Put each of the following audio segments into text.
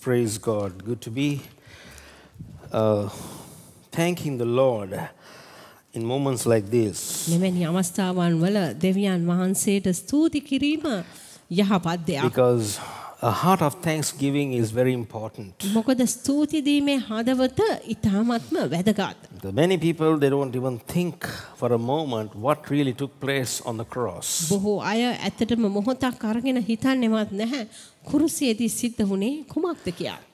Praise God. Good to be uh, thanking the Lord in moments like this. මෙවැනි අවස්ථාවන් වල දෙවියන් වහන්සේට ස්තුති කිරීම යහපත් දෙයක්. Because a heart of thanksgiving is very important. The many people they don't even think for a moment what really took place on the cross.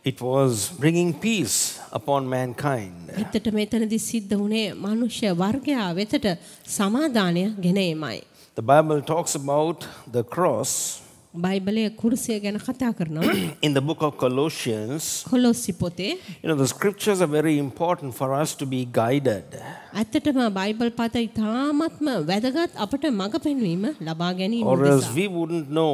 It was bringing peace upon mankind. The Bible talks about the cross බයිබලයේ කුරුසිය ගැන කතා කරනවා. in the book of Colossians. කොලොස්සි පොතේ You know, the scriptures are very important for us to be guided. ඇත්තටම Bible පත ඉතාමත්ම වැදගත් අපට මඟ පෙන්වීම ලබා ගැනීම Or else we wouldn't know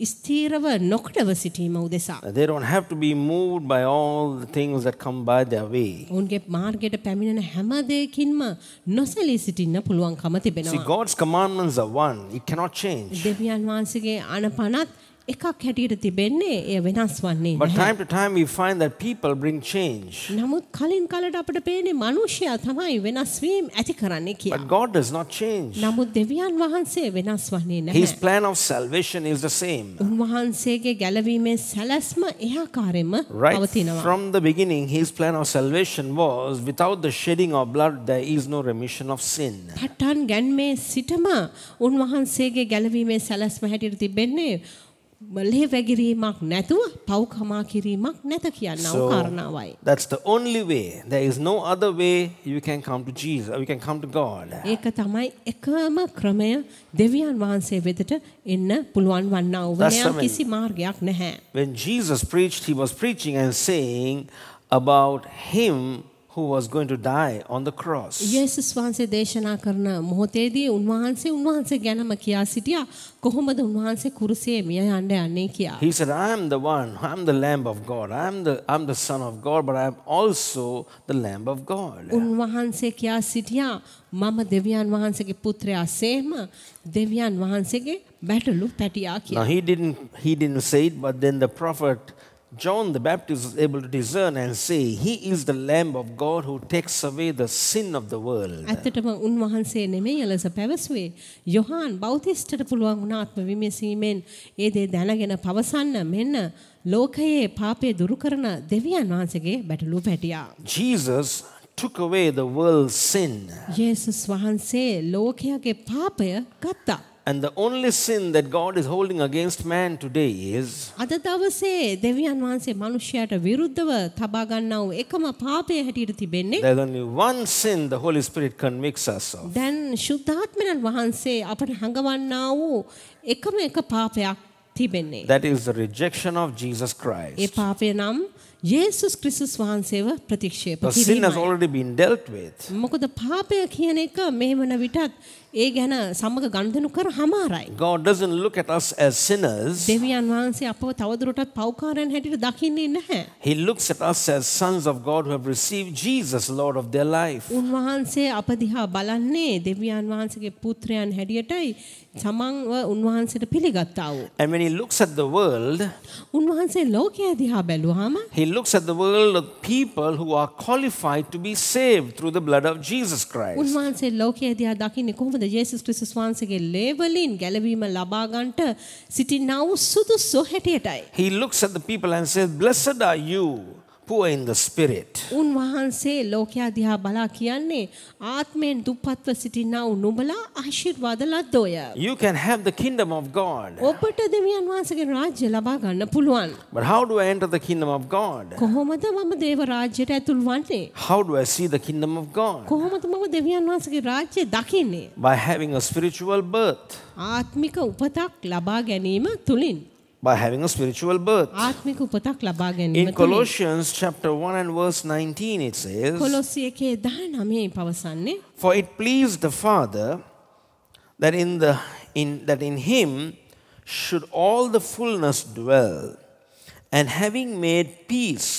ස්ථීරව නොකටව සිටීම උදෙසා. They don't have to be moved by all the things that come by their way. ඔවුන්ගේ මාර්ගයට පැමිණෙන හැම දෙයකින්ම නොසැලී සිටින්න පුළුවන්කම See, තිබෙනවා. God's commandments are one, it cannot change. දෙවියන් වහන්සේගේ අනපනත් එකක් හැටියට තිබෙන්නේ එය වෙනස් වන්නේ But නැහැ. time to time we find that people bring change. නමුත් කලින් කලට අපට පේන්නේ මනුෂ්‍යයා තමයි වෙනස් වීම ඇති කරන්නේ කියලා. But God does not change. නමුත් දෙවියන් වහන්සේ වෙනස් වන්නේ His නැහැ. plan of salvation is the same. උන්වහන්සේගේ ගැලවීමේ සැලැස්ම Right පවතිනවා. from the beginning, his plan of salvation was without the shedding of blood, there is no remission of sin. පටන් ගැන්මේ සිටම උන්වහන්සේගේ ගැලවීමේ සැලැස්ම හැටියට තිබෙන්නේ ලේ වැගිරීමක් නැතුව පව්කමා කිරීමක් නැත කියන්නව කාරණාවයි. that's the only way. There is no other way you can come to Jesus, or you can come to God. ඒක තමයි එකම ක්‍රමය දෙවියන් වහන්සේ වෙතට එන්න පුළුවන් වන්නා වූ කිසි මාර්ගයක් නැහැ. When Jesus preached, he was preaching and saying about him who was going to die on the cross. යේසුස් වහන්සේ දේශනා කරන මොහොතේදී උන්වහන්සේ උන්වහන්සේ ගැනම කියා සිටියා කොහොමද උන්වහන්සේ කුරුසියේ මිය යන්න යන්නේ කියා. He said, I am the one, I am the Lamb of God, I am the, I'm the Son of God, but I am also the Lamb of God. උන්වහන්සේ කියා සිටියා මම දෙවියන් වහන්සේගේ පුත්‍රයා සේම දෙවියන් වහන්සේගේ බැටලු පැටියා Now කියලා. he didn't he didn't say it, but then the prophet John the Baptist was able to discern and say, He is the Lamb of God who takes away the sin of the world. ඇත්තටම උන්වහන්සේ නෙමෙයි එලෙස පැවසුවේ. යොහාන් බෞතිස්ටට පුළුවන් වුණ ආත්ම විමසීමෙන් ඒ දේ දැනගෙන පවසන්න මෙන්න ලෝකයේ පාපය දුරු කරන දෙවියන් වහන්සේගේ බැටලු පැටියා. Jesus took away the world's sin. යේසුස් වහන්සේ ලෝකයාගේ පාපය ගත්තා. And the only sin that God is holding against man today is අද දවසේ දෙවියන් වහන්සේ මනුෂ්‍යයට විරුද්ධව තබා ගන්නා වූ එකම පාපය හැටියට තිබෙන්නේ there's only one sin the Holy Spirit convicts us of. දැන් ශුද්ධාත්මයන් වහන්සේ අපට හඟවන්නා වූ එකම එක පාපයක් තිබෙන්නේ. That is the rejection of Jesus A Christ. පාපය නම් යේසුස් ක්‍රිස්තුස් වහන්සේව ප්‍රතික්ෂේප The sin has කිරීමයි. already been dealt with. මොකද පාපය කියන එක මේ වන විටත් ඒ ගැන සමග ගණදනු කර හමාරයි. God doesn't look at us as sinners. දෙවියන් වහන්සේ අපව තවදුරටත් පෞකාරයන් හැටියට දකින්නේ නැහැ. He looks at us as sons of God who have received Jesus, Lord of their life. උන්වහන්සේ අප දිහා බලන්නේ දෙවියන් වහන්සේගේ පුත්‍රයන් හැටියටයි සමන්ව උන්වහන්සේට පිළිගත්තා වූ. And when he looks at the world, උන්වහන්සේ ලෝකය දිහා බැලුවාම he looks at the world of people who are qualified to be saved through the blood of Jesus Christ. උන්වහන්සේ ලෝකය දිහා දකින්නේ කොහොමද යේසුස් ක්‍රිස්තුස් වහන්සේගේ ලේවලින් ගැලවීම ලබා ගන්නට සිටිනා වූ සුදුසු හැටියටයි. He looks at the people and says, Blessed are you poor in the spirit. උන්වහන්සේ ලෝකයා දිහා බලා කියන්නේ ආත්මයෙන් දුප්පත්ව සිටිනා වූ නුඹලා ආශිර්වාද ලද්දෝය. You can have the kingdom of God. ඔබට දෙවියන් වහන්සේගේ රාජ්‍ය ලබා ගන්න පුළුවන්. But how do I enter the kingdom of God? කොහොමද මම දේව රාජ්‍යයට ඇතුල් වන්නේ? How do I see the kingdom of God? කොහොමද මම දෙවියන් වහන්සේගේ රාජ්‍ය දකින්නේ? By having a spiritual birth. ආත්මික උපතක් ලබා ගැනීම තුලින්. by having a spiritual birth. In Colossians chapter 1 and verse 19 it says For it pleased the Father that in the in that in him should all the fullness dwell and having made peace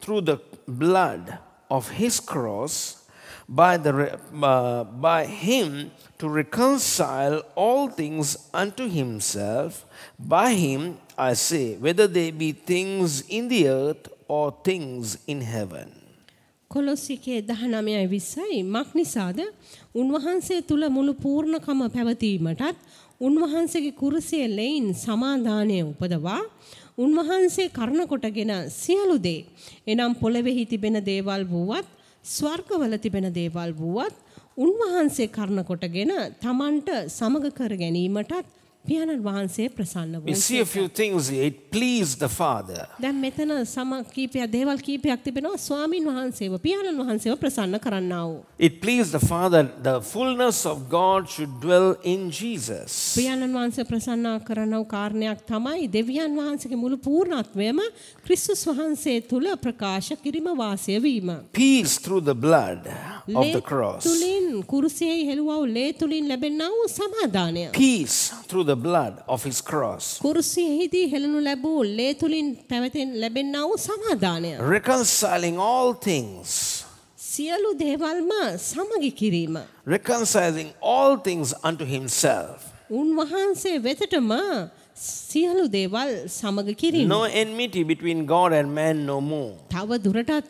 through the blood of his cross by, the, re- uh, by him to reconcile all things unto himself, by him, I say, whether they be things in the earth or things in heaven. කොලොස්සිකේ 19යි 20යි මක් නිසාද? උන්වහන්සේ තුල මුළු පූර්ණකම පැවතීමටත් උන්වහන්සේගේ කුරුසිය ලෙයින් සමාදානය උපදවා උන්වහන්සේ කර්ණ කොටගෙන සියලු දේ එනම් පොළවෙහි තිබෙන දේවල් වුවත් ස්වර්ගවල තිබෙන දේවල් වුවත් උන්වහන්සේ කර්ණ කොටගෙන තමන්ට සමග කර ගැනීමටත් පියාණන් වහන්සේ ප්‍රසන්න We වූ see a few things. It pleased the Father. දැන් මෙතන සම කීපයක් දේවල් කීපයක් තිබෙනවා ස්වාමින් වහන්සේව පියාණන් වහන්සේව ප්‍රසන්න කරන්නා වූ. It pleased the Father the fullness of God should dwell in Jesus. පියාණන් වහන්සේ ප්‍රසන්න කරන කාරණයක් තමයි දෙවියන් වහන්සේගේ මුළු පූර්ණත්වයම ක්‍රිස්තුස් වහන්සේ තුල ප්‍රකාශ කිරීම වාසය වීම. Peace through the blood of the cross. තුලින් කුරුසියෙහි හෙළුවා වූ ලේ තුලින් ලැබෙනා වූ සමාදානය. Peace through the blood of his cross. කුරුසියෙහිදී හෙළනු ලැබූ ලේ තුලින් පැවතෙන් ලැබෙනා වූ සමාදානය. Reconciling all things. සියලු දේවල්ම සමගි කිරීම. Reconciling all things unto himself. උන්වහන්සේ වෙතටම සියලු දේවල් සමග කිරීම. No enmity between God and man no more. තව දුරටත්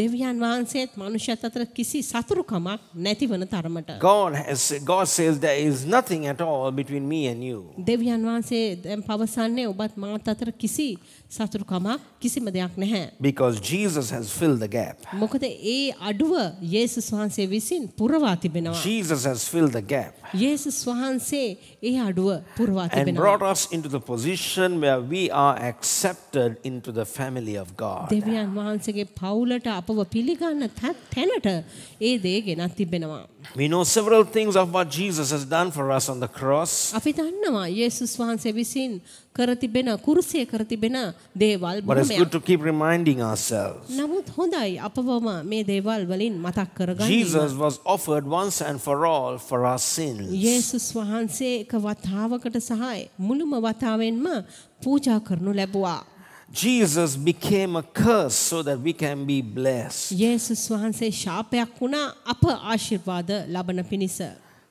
දෙවියන් වහන්සේත් මනුෂ්‍යත් අතර කිසි සතුරුකමක් නැතිවන තරමට. God has God says there is nothing at all between me and you. දෙවියන් වහන්සේ දැන් පවසන්නේ ඔබත් මාත් අතර කිසි සතුරුකමක් කිසිම දෙයක් නැහැ. Because Jesus has filled the gap. මොකද ඒ අඩුව යේසුස් වහන්සේ විසින් පුරවා තිබෙනවා. Jesus has filled the gap. ಯೇಸು ಸ್ವಹಾನ್ಸೆ ಈ ಅಡುವ ಪೂರ್ವಾತಿ and brought us into the position where we are accepted into the family of God ದೇವ್ಯಾನ್ ವಹಾನ್ಸೆಗೆ ಪೌಲಟ ಅಪವ ಪಿಲಿಗಾನ ಥೆನಟ ಏ ದೇಗೆ ನಾ ತಿಬ್ಬೆನವಾ We know several things of what Jesus has done for us on the cross. අපි දන්නවා යේසුස් වහන්සේ විසින් කර තිබෙන කුරුසිය කර තිබෙන දේවල් But it's good බොහොමයක්. to keep reminding ourselves. නමුත් හොඳයි අපවම මේ දේවල් වලින් මතක් කරගන්න. Jesus was offered once and for all for our sins. යේසුස් වහන්සේ එක වතාවකට සහ මුළුම වතාවෙන්ම පූජා කරනු ලැබුවා. Jesus became a curse so that we can be blessed. යේසුස් වහන්සේ ශාපයක් වුණා අප ආශිර්වාද ලබන පිණිස.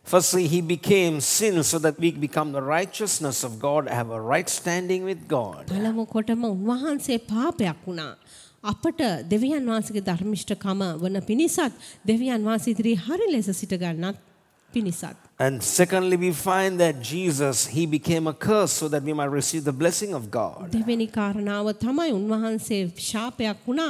Firstly, he became sin so that we become the righteousness of God, have a right standing with God. පළමු කොටම උන්වහන්සේ පාපයක් වුණා. අපට දෙවියන් වහන්සේගේ ධර්මිෂ්ඨකම වන පිණිසත් දෙවියන් වහන්සේ ඉදිරි හරි ලෙස සිට ගන්නත් පිණිසත්. And secondly, we find that Jesus, he became a curse so that we might receive the blessing of God. දෙවෙනි කාරණාව තමයි උන්වහන්සේ ශාපයක් වුණා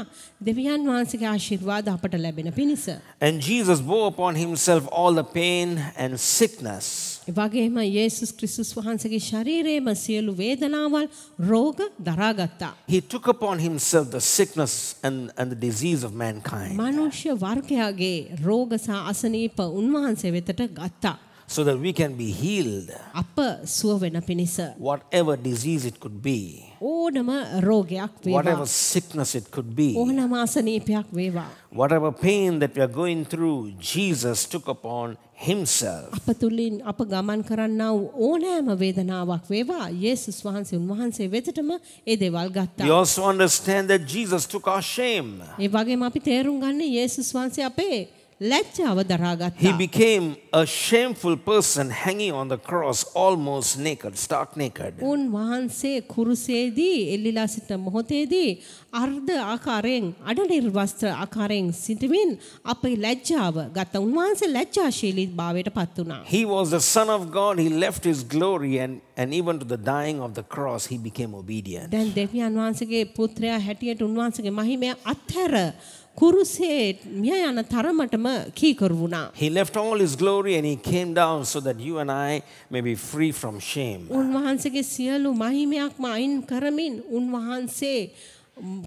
දෙවියන් වහන්සේගේ ආශිර්වාද අපට ලැබෙන පිණිස. And Jesus bore upon himself all the pain and sickness. ඒ වගේම යේසුස් ක්‍රිස්තුස් වහන්සේගේ ශරීරයේම සියලු වේදනාවල් රෝග දරාගත්තා. He took upon himself the sickness and, and the disease of mankind මනුෂ්‍ය වර්ගයාගේ රෝග සහ අසනීප උන්වහන්සේ වෙතට ගත්තා. so that we can be healed, අප සුව වෙන පිණිස. whatever disease it could be, ඕනම රෝගයක් whatever වේවා. sickness it could be, ඕනම අසනීපයක් වේවා. whatever pain that we are going through, Jesus took upon himself. අප තුළින් අප ගමන් කරන්නා වූ ඕනෑම වේදනාවක් වේවා යේසුස් වහන්සේ උන්වහන්සේ වෙතටම ඒ දේවල් We ගත්තා. also understand that Jesus took our shame. ඒ වගේම අපි තේරුම් ගන්න යේසුස් වහන්සේ අපේ ලැජ්ජාව He දරාගත්තා. became a shameful person hanging on the cross, almost naked, stark naked. උන් වහන්සේ කුරුසේදී එල්ලිලා සිට මොහොතේදී අර්ධ ආකාරයෙන් අඩනිර්වස්ත්‍ර ආකාරයෙන් සිටමින් අපේ ලැජ්ජාව ගත්ත උන්වහන්සේ ලැජ්ජාශීලී භාවයට පත් වුණා. He was the Son of God. He left his glory, and, and even to the dying of the cross, he became obedient. දැන් දෙවියන් වහන්සේගේ පුත්‍රයා හැටියට උන්වහන්සේගේ මහිමය අත්හැර කුරුසේ මිය යන තරමටම කීකරු වුණා. He left all his glory and he came down so that you and I may be free from shame. උන්වහන්සේගේ සියලු මහිමයක්ම අයින් කරමින් උන්වහන්සේ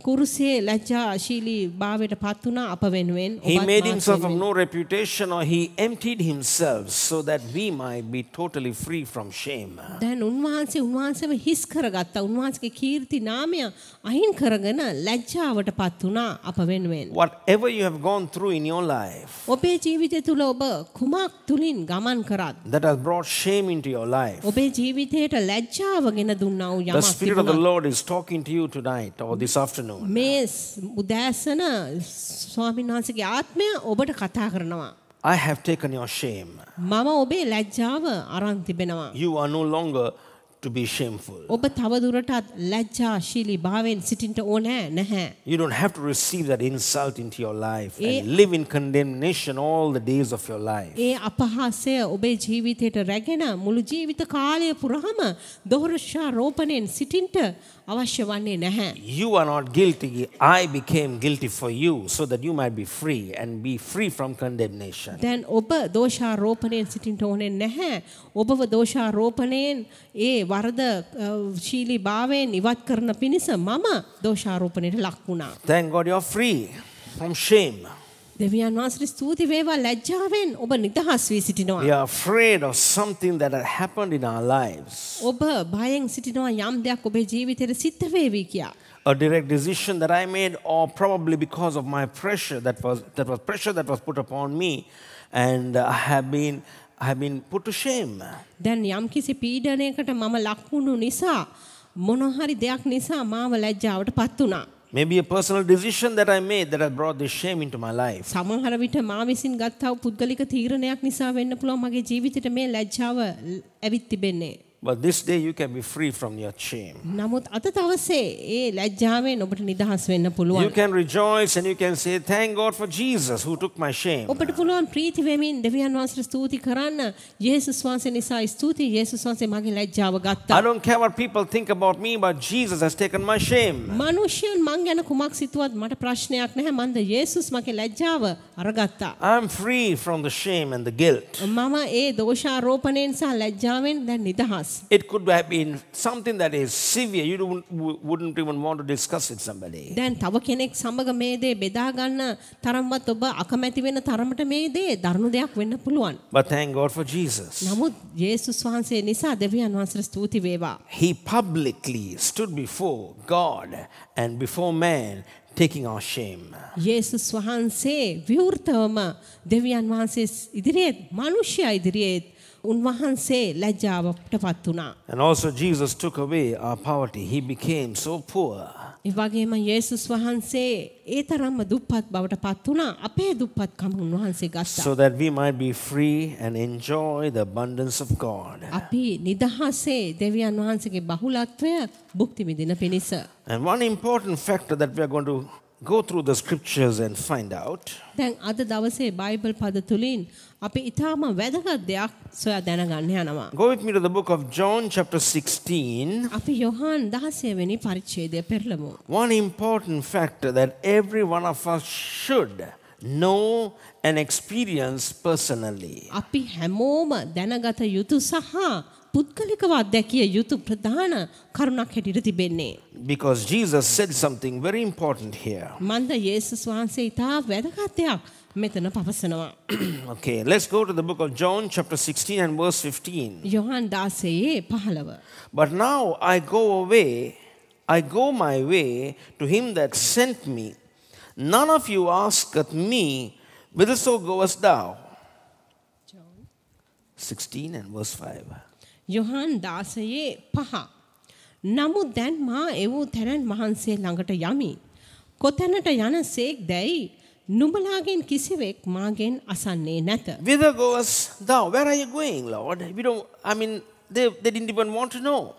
කුරුසේ ලැජ්ජාශීලී භාවයට පත් වුණා අප වෙනුවෙන් He ඔබත් made මාත් himself of වෙනුවෙන්. no reputation or he emptied himself so that we might be totally free from shame. දැන් උන්වහන්සේ උන්වහන්සේව හිස් කරගත්තා. උන්වහන්සේගේ කීර්ති නාමය අහිං කරගෙන ලැජ්ජාවට පත් වුණා අප වෙනුවෙන්. Whatever you have gone through in your life ඔබේ ජීවිතය තුළ ඔබ කුමක් තුලින් ගමන් කරත් that has brought shame into your life, ඔබේ ජීවිතයට ලැජ්ජාව ගෙන දුන්නා වූ the යමක් Spirit of the තිබුණා. Lord is talking to you tonight or this afternoon. මේ උදෑසන ස්වාමීන් වහන්සේගේ ආත්මය ඔබට කතා කරනවා. I have taken your shame. මම ඔබේ ලැජ්ජාව අරන් තිබෙනවා. You are no longer to be shameful. ඔබ තවදුරටත් ලැජ්ජාශීලී භාවයෙන් සිටින්ට ඕනෑ නැහැ. You don't have to receive that insult into your life and live in condemnation all the days of your life. ඒ අපහාසය ඔබේ ජීවිතයට රැගෙන මුළු ජීවිත කාලය පුරාම දෝරෂා රෝපණයෙන් සිටින්ට අවශ්‍ය වන්නේ නැහැ. You are not guilty. I became guilty for you so that you might be free and be free from condemnation. දැන් ඔබ දෝෂාරෝපණයෙන් සිටින්ට ඕනෙන් නැහැ. ඔබව දෝෂාරෝපණයෙන් ඒ වරද අ, ශීලී භාවයෙන් ඉවත් කරන පිණිස මම දෝෂාරෝපණයට ලක් වුණා. Thank God you're free from shame. දෙවියන් වහන්සේට ස්තුති වේවා ලැජ්ජාවෙන් ඔබ නිදහස් වී සිටිනවා. We are afraid of something that had happened in our lives. ඔබ බයෙන් සිටිනවා යම් දෙයක් ඔබේ ජීවිතයට සිද්ධ වේවි කියා. A direct decision that I made, or probably because of my pressure that was that was pressure that was put upon me, and I have been I have been put to shame. දැන් යම්කිසි පීඩනයකට මම ලක්වුණු නිසා මොනහරි දෙයක් නිසා මාව ලැජ්ජාවට පත් වුණා. Maybe a personal decision that I made that has brought this shame into my life. සමහර විට මා විසින් ගත්තා වූ පුද්ගලික තීරණයක් නිසා වෙන්න පුළුවන් මගේ ජීවිතේට මේ ලැජ්ජාව ඇවිත් තිබෙන්නේ. But this day you can be free from your shame. නමුත් අද දවසේ ඒ ලැජ්ජාවෙන් ඔබට නිදහස් වෙන්න You පුළුවන්. can rejoice and you can say, Thank God for Jesus who took my shame. ඔබට පුළුවන් ප්‍රීති වෙමින් දෙවියන් වහන්සේට ස්තුති කරන්න. යේසුස් වහන්සේ නිසා ස්තුතියි. යේසුස් වහන්සේ මගේ ලැජ්ජාව I ගත්තා. don't care what people think about me, but Jesus has taken my shame. මනුෂ්‍යයන් මං ගැන කුමක් සිතුවත් මට ප්‍රශ්නයක් නැහැ. මන්ද යේසුස් මගේ ලැජ්ජාව අරගත්තා. I'm free from the shame and the guilt. මම ඒ දෝෂාරෝපණයෙන් සහ ලැජ්ජාවෙන් දැන් නිදහස්. It could have been something that is severe. You don't, wouldn't even want to discuss it with somebody. දැන් තව කෙනෙක් සමග මේ දේ බෙදා ගන්න තරම්වත් ඔබ අකමැති වෙන තරමට මේ දේ දරුණු දෙයක් වෙන්න පුළුවන්. But thank God for Jesus. නමුත් යේසුස් වහන්සේ නිසා දෙවියන් වහන්සේට ස්තුති වේවා. He publicly stood before God and before man, taking our shame. යේසුස් වහන්සේ විවෘතවම දෙවියන් වහන්සේ ඉදිරියේත් මිනිසයා ඉදිරියේත් උන්වහන්සේ ලැජ්ජාවට පත් වුණා. And also, Jesus took away our poverty. He became so poor. ඒ වගේම යේසුස් වහන්සේ ඒ තරම්ම දුප්පත් බවට පත් වුණා. අපේ දුප්පත්කම උන්වහන්සේ ගත්තා. so that we might be free and enjoy the abundance of God. අපි නිදහසේ දෙවියන් වහන්සේගේ බහුලත්වය භුක්ති විඳින පිණිස. And one important factor that we are going to go through the scriptures and find out දැන් අද දවසේ බයිබල් පද තුලින් අපි ඊටාම වැදගත් දෙයක් සොයා දැනගන්න යනවා. go with me to the book of John, chapter 16. අපි යොහාන් 16 වෙනි පරිච්ඡේදය පෙරලමු. One important factor that every one of us should know and experience personally. අපි හැමෝම දැනගත යුතු සහ පුද්ගලිකව අත්දැකිය යුතු ප්‍රධාන කරුණක් හැටියට තිබෙන්නේ. Because Jesus said something very important here. මන්ද යේසුස් වහන්සේ ඉතා වැදගත් දෙයක් මෙතන පවසනවා. okay, let's go to the book of John, chapter 16 and verse 15. Yohan 16 15. But now I go away, I go my way to him that sent me. None of you asketh me, Whither so goest thou? 16 and verse 5. Yohan 16 පහ. නමුත් දැන් මා එවූ තැනන් වහන්සේ ළඟට යමි. කොතැනට යන සේක් දැයි නුඹලාගෙන් කිසිවෙක් මාගෙන් අසන්නේ නැත. Whither goest thou? Where are you going, Lord? We don't, I mean, they, they didn't even want to know.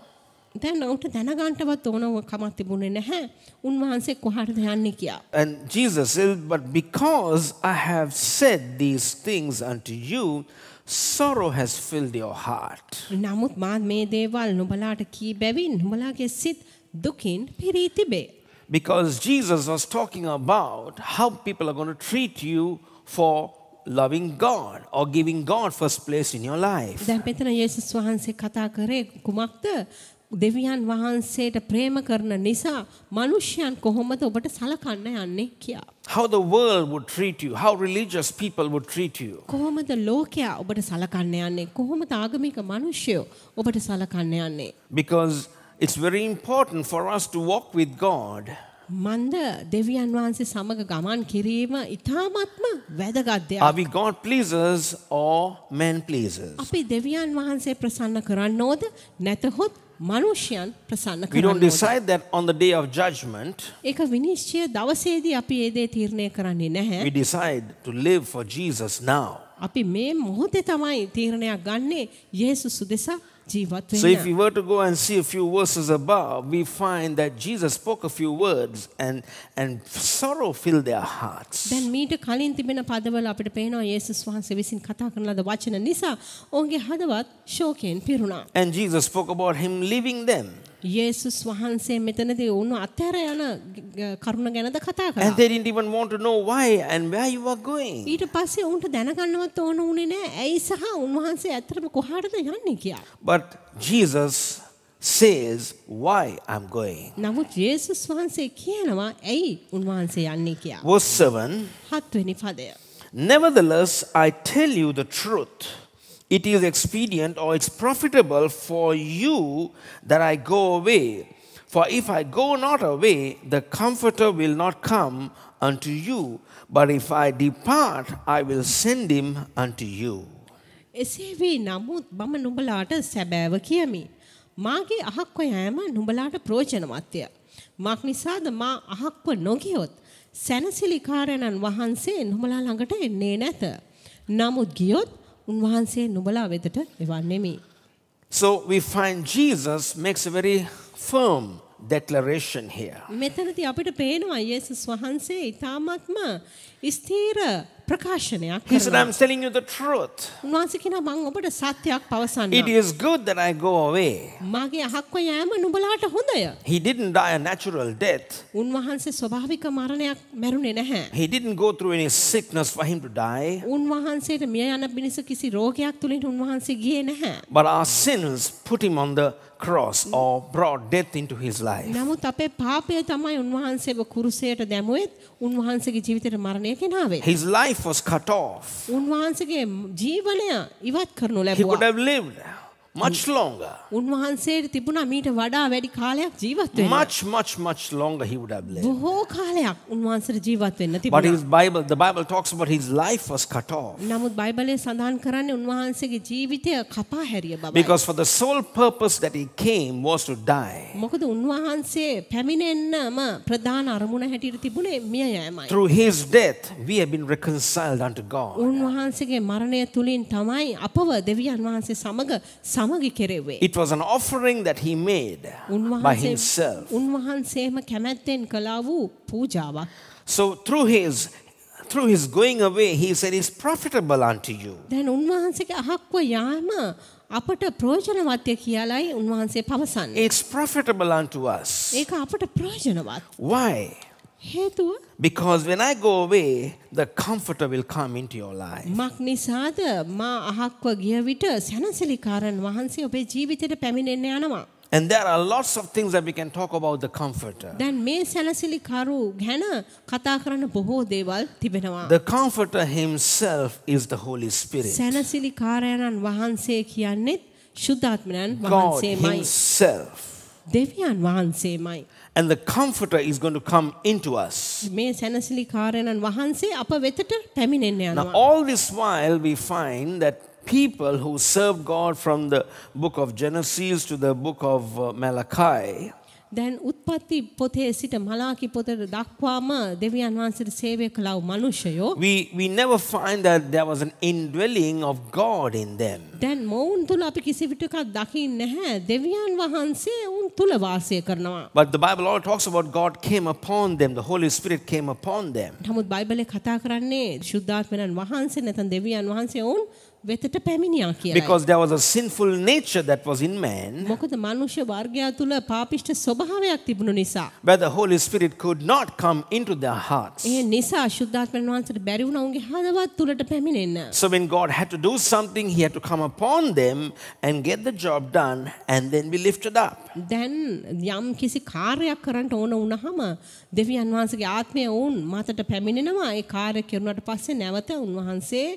දැන් ඔවුන්ට දැනගන්නටවත් ඕනව කමක් තිබුණේ නැහැ. උන්වහන්සේ කොහටද යන්නේ කියා. And Jesus said, But because I have said these things unto you, sorrow has filled your heart. නමුත් මා මේ දේවල් නුඹලාට කී බැවින් නුඹලාගේ සිත් දුකින් පිරී තිබේ. Because Jesus was talking about how people are going to treat you for loving God or giving God first place in your life. දැන් මෙතන යේසුස් වහන්සේ කතා කරේ කුමක්ද? දෙවියන් වහන්සේට ප්‍රේම කරන නිසා මිනිසයන් කොහොමද ඔබට සලකන්න යන්නේ කියා. How the world would treat you, how religious people would treat you. කොහොමද ලෝකයා ඔබට සලකන්න යන්නේ කොහොමද ආගමික මිනිස්සයෝ ඔබට සලකන්න යන්නේ. Because it's very important for us to walk with God මන්ද දෙවියන් වහන්සේ සමග ගමන් කිරීම ඉතාමත්ම වැදගත් දෙයක්. Are we God pleasers or man pleasers? අපි දෙවියන් වහන්සේ ප්‍රසන්න කරන්න ඕද නැතහොත් මනුෂ්‍යයන් ප්‍රසන්න We don't කරන්න ඕද? decide that on the day of judgment. ඒක විනිශ්චය දවසේදී අපි ඒ දේ තීරණය කරන්නේ නැහැ. We decide to live for Jesus now. අපි මේ මොහොතේ තමයි තීරණයක් ගන්නේ යේසුස් උදෙසා ජීවත් So if වෙන්න. we were to go and see a few verses above, we find that Jesus spoke a few words and, and sorrow filled their hearts. දැන් මීට කලින් තිබෙන පදවල අපිට පේනවා යේසුස් වහන්සේ විසින් කතා කරන ලද වචන නිසා ඔවුන්ගේ හදවත් ශෝකයෙන් පිරුණා. And Jesus spoke about him leaving them. යේසුස් වහන්සේ මෙතනදී උන්ව අත්හැර යන කරුණ ගැනද කතා And කළා. they didn't even want to know why and where you were going. ඊට පස්සේ උන්ට දැනගන්නවත් ඕන වුණේ නෑ ඇයි සහ උන්වහන්සේ ඇත්තටම කොහාටද යන්නේ කියලා. But Jesus says why I'm going. නමුත් යේසුස් වහන්සේ කියනවා ඇයි උන්වහන්සේ යන්නේ කියලා. Verse 7 හත්වෙනි පදය. Nevertheless, I tell you the truth. It is expedient or it's profitable for you that I go away. For if I go not away, the Comforter will not come unto you. But if I depart, I will send him unto you. එසේ වී නමුත් මම නුඹලාට සැබෑව කියමි. මාගේ අහක්ව යෑම නුඹලාට ප්‍රෝජනවත්ය. මක් නිසාද මා අහක්ව නොගියොත් සැනසිලිකාරයණන් වහන්සේ නුඹලා ළඟට එන්නේ නැත. නමුත් ගියොත් උන්වහන්සේ නුඹලා වෙතට එවන්නෙමි. So we find Jesus makes a very firm declaration here. මෙතනති අපිට පේනවා යේසුස් වහන්සේ ඉතාමත්ම ස්ථීර ප්‍රකාශනයක් He said, කරනවා. I'm telling you the truth. උන්වහන්සේ කියනවා මම ඔබට සත්‍යයක් පවසන්න. It is good that I go away. මගේ අහක්ව යෑම නුඹලාට හොඳය. He didn't die a natural death. උන්වහන්සේ ස්වභාවික මරණයක් මැරුණේ නැහැ. He didn't go through any sickness for him to die, උන්වහන්සේට මිය යන පිණිස කිසි රෝගයක් තුලින් උන්වහන්සේ ගියේ නැහැ. but our sins put him on the cross or brought death into his life. නමුත් අපේ පාපය තමයි උන්වහන්සේව කුරුසයට දැමුවෙත් උන්වහන්සේගේ ජීවිතේට මරණය ගෙනාවේ. His life was cut off. උන්වහන්සේගේ ජීවනය ඉවත් කරනු He could ලැබුවා. have lived much longer. උන්වහන්සේට තිබුණා මීට වඩා වැඩි කාලයක් ජීවත් වෙන්න. Much, much, much longer he would have lived. බොහෝ කාලයක් උන්වහන්සේට ජීවත් වෙන්න But තිබුණා. his Bible, the Bible talks about his life was cut off. නමුත් බයිබලයේ සඳහන් කරන්නේ උන්වහන්සේගේ ජීවිතය කපා හැරිය බවයි. Because for the sole purpose that he came was to die. මොකද උන්වහන්සේ පැමිණෙන්නම ප්‍රධාන අරමුණ හැටියට තිබුණේ මිය යෑමයි. Through his death, we have been reconciled unto God. උන්වහන්සේගේ මරණය තුලින් තමයි අපව දෙවියන් වහන්සේ සමග සමගි කෙරෙව්වේ. It was an offering that he made by උන්වහන්සේ himself. උන්වහන්සේම කැමැත්තෙන් කළා වූ පූජාවක්. So through his through his going away, he said, "It's profitable unto you." දැන් උන්වහන්සේගේ අහක්ව යාම අපට ප්‍රයෝජනවත්ය කියලයි උන්වහන්සේ පවසන්නේ. It's profitable unto us. ඒක අපට ප්‍රයෝජනවත්. Why? හේතුව Because when I go away, the comforter will come into your life. මක් නිසාද මා අහක්ව ගිය විට සැනසිලිකාරන් වහන්සේ ඔබේ ජීවිතයට පැමිණෙන්න යනවා. And there are lots of things that we can talk about the comforter. දැන් මේ සැනසිලිකරු ගැන කතා කරන්න බොහෝ දේවල් තිබෙනවා. The comforter himself is the Holy Spirit. සැනසිලිකාරයණන් වහන්සේ කියන්නෙත් ශුද්ධාත්මයන් God වහන්සේමයි. himself. දෙවියන් වහන්සේමයි. And the comforter is going to come into us. මේ සැනසිලිකාරයණන් වහන්සේ අප වෙතට පැමිණෙන්න Now, යනවා. all this while, we find that people who serve God from the book of Genesis to the book of uh, Malachi, දැන් උත්පත්ති පොතේ සිට මලාකි පොතට දක්වාම දෙවියන් වහන්සේට සේවය කළා වූ මනුෂ්‍යයෝ we, we never find that there was an indwelling of God in them. දැන් මොවුන් තුළ අපි කිසි විටකක් දකින්නේ නැහැ දෙවියන් වහන්සේ උන් තුළ වාසය කරනවා. But the Bible all talks about God came upon them, the Holy Spirit came upon them. නමුත් බයිබලේ කතා කරන්නේ ශුද්ධාත්මයන් වහන්සේ නැත්නම් දෙවියන් වහන්සේ වුන් වෙතට පැමිණියා කියලා. because there was a sinful nature that was in man මොකද මනුෂ්‍ය වර්ගයා තුළ පාපිෂ්ට ස්වභාවයක් තිබුණු නිසා. where the Holy Spirit could not come into their hearts. ඒ නිසා ශුද්ධාත්මන් වහන්සේට බැරි වුණා උන්ගේ හදවත් තුළට පැමිණෙන්න. So when God had to do something, He had to come upon them and get the job done and then be lifted up. දැන් යම් කිසි කාර්යයක් කරන්න ඕන වුණාම දෙවියන් වහන්සේගේ ආත්මය වුන් මතට පැමිණෙනවා. ඒ කාර්ය කරනට පස්සේ නැවත උන්වහන්සේ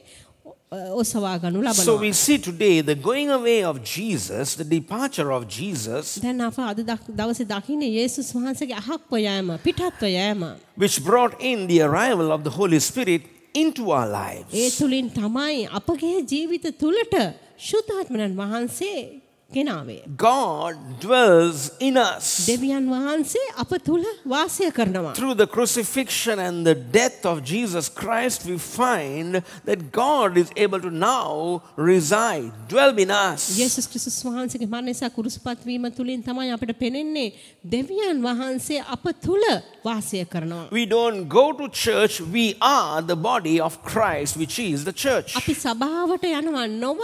So ලබනවා. we see today the going away of Jesus, the departure of Jesus, දැන් අප අද දක්- දවසේ දකින්නේ යේසුස් වහන්සේගේ අහක්ව යෑම, පිටත්ව යෑම. which brought in the arrival of the Holy Spirit into our lives. ඒ තුලින් තමයි අපගේ ජීවිත තුලට ශුද්ධාත්මයන් වහන්සේ ගෙනාවේ. God dwells in us. දෙවියන් වහන්සේ අප තුල වාසය කරනවා. Through the crucifixion and the death of Jesus Christ, we find that God is able to now reside, dwell in us. යේසුස් ක්‍රිස්තුස් වහන්සේගේ මරණය සහ කුරුසපත් වීම තුලින් තමයි අපිට පෙනෙන්නේ දෙවියන් වහන්සේ අප තුල වාසය කරනවා. We don't go to church, we are the body of Christ, which is the church. අපි සභාවට යනවා නොව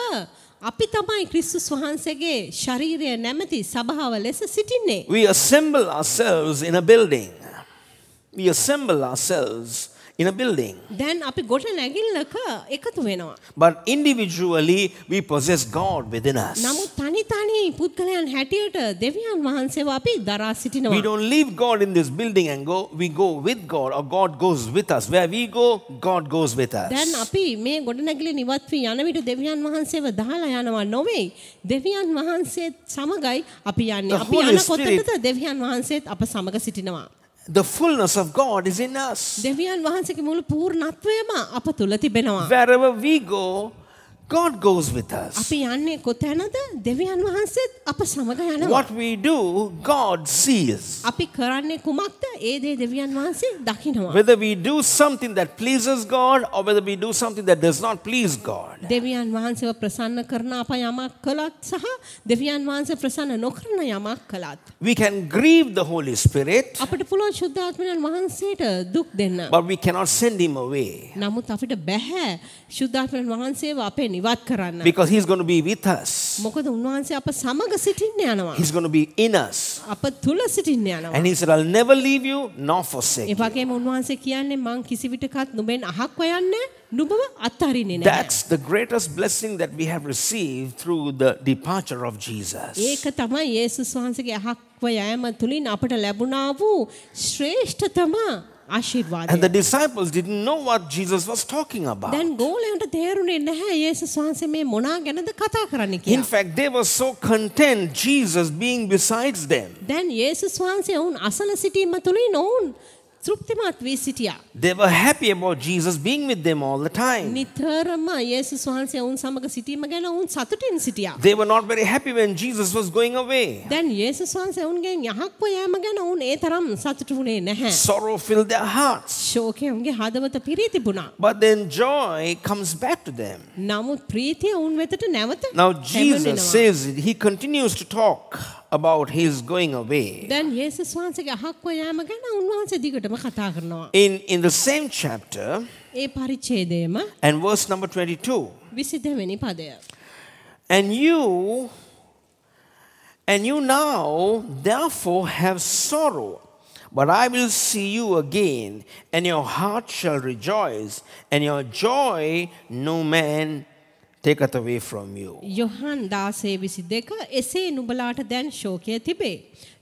අපි තමයි ක්‍රිස්තුස් වහන්සේගේ ශරීරය නැමැති සභාව ලෙස සිටින්නේ. We assemble ourselves in a building. We assemble ourselves in a building. දැන් අපි ගොඩ නැගිල්ලක එකතු වෙනවා. But individually, we possess God within us. නමුත් තනි තනි පුද්ගලයන් හැටියට දෙවියන් වහන්සේව අපි දරා We සිටිනවා. don't leave God in this building and go, we go with God, or God goes with us. Where we go, God goes with දැන් us. අපි මේ ගොඩනැගිලි නිවත් වී යන විට දෙවියන් වහන්සේව දහලා යනවා නොවේ. දෙවියන් වහන්සේත් සමගයි අපි යන්නේ. The අපි Holy යන Spirit- කොතනද දෙවියන් වහන්සේත් අප සමග සිටිනවා. The fullness of God is in us. දෙවියන් වහන්සේගේ මුළු පූර්ණත්වයම අප තුල තිබෙනවා. Wherever we go, God goes with us. අපි යන්නේ කොතැනද දෙවියන් වහන්සේත් අප සමග යනවා. What we do, God sees. අපි කරන්නේ කුමක්ද? ඒ දේ දෙවියන් වහන්සේ දකිනවා. Whether we do something that pleases God or whether we do something that does not please God. දෙවියන් වහන්සේව ප්‍රසන්න කරන අප යමක් කළත් සහ දෙවියන් වහන්සේ ප්‍රසන්න නොකරන යමක් කළත් We can grieve the Holy Spirit, අපිට පුළුවන් ශුද්ධාත්මයන් වහන්සේට දුක් දෙන්න. but we cannot send him away නමුත් අපිට බැහැ ශුද්ධාත්මයන් වහන්සේව අපේ නිවත් කරන්න. because he's going to be with us. මොකද උන්වහන්සේ අප සමග සිටින්න යනවා. He's going to be in us. අප තුල සිටින්න යනවා. And he said, I'll never leave you nor forsake A you. වගේම උන්වහන්සේ කියන්නේ මං කිසි විටකත් නුඹෙන් අහක්ව යන්නේ නුඹව අත්හරින්නේ නැහැ. That's the greatest blessing that we have received through the departure of Jesus. ඒක තමයි යේසුස් වහන්සේගේ අහක්ව යෑම තුලින් අපට ලැබුණා වූ ශ්‍රේෂ්ඨතම ආශිර්වාදය. And the disciples didn't know what Jesus was talking about. දැන් ගෝලයන්ට තේරුනේ නැහැ යේසුස් වහන්සේ මේ මොනා ගැනද කතා කරන්නේ In කියලා. fact, they were so content Jesus being besides them. දැන් යේසුස් වහන්සේ ඔවුන් අසල සිටීම තුලින් ඔවුන් තෘප්තිමත් වී සිටියා. They were happy about Jesus being with them all the time. නිතරම යේසුස් වහන්සේ ඔවුන් සමග සිටීම ගැන ඔවුන් සතුටින් සිටියා. They were not very happy when Jesus was going away. දැන් යේසුස් වහන්සේ ඔවුන්ගෙන් යහක්ව යෑම ගැන ඔවුන් ඒ තරම් සතුටු වුණේ නැහැ. Sorrow filled their hearts. ශෝකය ඔවුන්ගේ හදවත පිරී තිබුණා. But then joy comes back to them. නමුත් ප්‍රීතිය ඔවුන් වෙතට නැවත Now, Jesus පැමිණෙනවා. says it, he continues to talk about his going away. දැන් යේසුස් වහන්සේගේ අහක්ව යෑම ගැන උන්වහන්සේ දිගටම කතා කරනවා. In, in the same chapter, A පරිච්ඡේදයේම and verse number 22, 22 වෙනි පදය. and you, and you now therefore have sorrow, but I will see you again, and your heart shall rejoice, and your joy no man taketh away from you. Yohan 16:22 එසේ නුඹලාට දැන් ශෝකය තිබේ.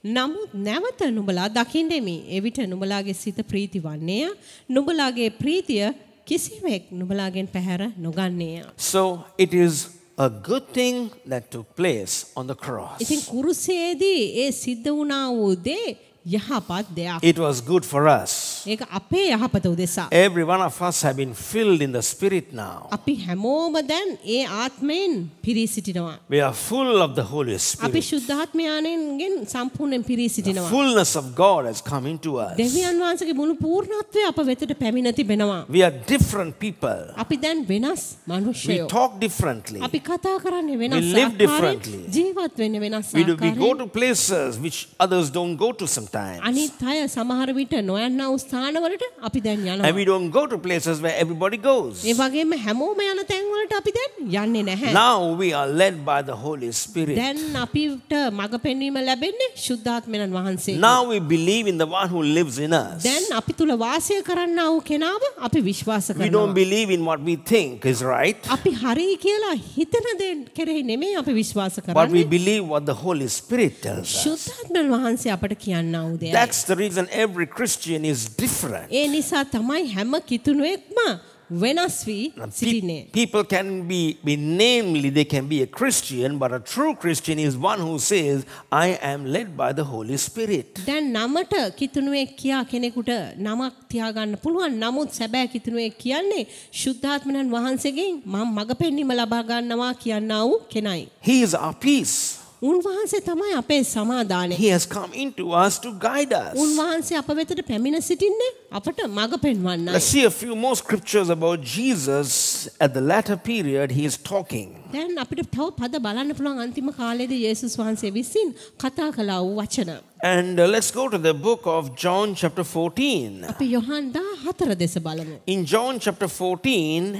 නමුත් නැවත නුඹලා දකින්නෙමි. එවිට නුඹලාගේ සිත ප්‍රීති වන්නේය. නුඹලාගේ ප්‍රීතිය කිසිවෙක් නුඹලාගෙන් පැහැර නොගන්නේය. So it is a good thing that took place on the cross. ඉතින් කුරුසයේදී ඒ සිද්ධ වුණා වූ දේ යහපත් දෙයක්. It was good for us. ඒක අපේ යහපත උදෙසා. Every one of us have been filled in the Spirit now. අපි හැමෝම දැන් ඒ ආත්මයෙන් පිරී සිටිනවා. We are full of the Holy අපි Spirit. ශුද්ධාත්මයාණන්ගෙන් සම්පූර්ණයෙන් පිරී The සිටිනවා. fullness of God has come into us. දෙවියන් වහන්සේගේ මුළු පූර්ණත්වය අප වෙතට පැමිණ තිබෙනවා. We are different people. අපි දැන් වෙනස් We මනුෂ්‍යයෝ. talk differently. අපි කතා කරන්නේ වෙනස් We live ආකාරයෙන්, differently. ජීවත් වෙන්නේ වෙනස් We, do, we go ආකාරයෙන්. to places which others don't go to sometimes. අනිත් අය සමහර විට නොයන්නා වූ ස්ථාන ස්ථානවලට අපි දැන් And යනවා. we don't go to places where everybody goes. ඒ වගේම හැමෝම යන තැන්වලට අපි දැන් යන්නේ නැහැ. Now we are led by the Holy Spirit. දැන් අපිට මඟ පෙන්වීම ලැබෙන්නේ ශුද්ධාත්මයන් වහන්සේ. Now we believe in the one who lives in us. දැන් අපි තුල වාසය කරන්නා වූ කෙනාව අපි විශ්වාස We don't කරනවා. believe in what we think is right, අපි හරි කියලා හිතන දේ කෙරෙහි නෙමෙයි අපි විශ්වාස but we කරන්නේ. believe what the Holy Spirit tells us. ශුද්ධාත්මයන් වහන්සේ අපට කියන්නා වූ දෙයයි. That's the reason every Christian is different. ඒ නිසා තමයි හැම කිතුණුවෙක්ම වෙනස් වී Pe- සිටින්නේ. People can be, be namely, they can be a Christian, but a true Christian is one who says, I am led by the Holy Spirit. දැන් නමට කිතුණුවෙක් කියා කෙනෙකුට නමක් තියාගන්න පුළුවන්. නමුත් සැබෑ කිතුණුවෙක් කියන්නේ ශුද්ධාත්මයන් වහන්සේගෙන් මම මඟ පෙන්වීම ලබා ගන්නවා කියනා වූ කෙනයි. He is our peace. උන්වහන්සේ තමයි අපේ සමාදානය. He has come into us to guide us. උන්වහන්සේ අප වෙතට පැමිණ සිටින්නේ අපට මඟ පෙන්වන්නයි. Let's see a few more scriptures about Jesus at the latter period. He is talking. දැන් අපිට තව පද බලන්න පුළුවන් අන්තිම කාලේදී යේසුස් වහන්සේ විසින් කතා කළා වූ වචන. And uh, let's go to the book of John, chapter 14. අපි යොහන් 14 දෙස බලමු. In John, chapter 14,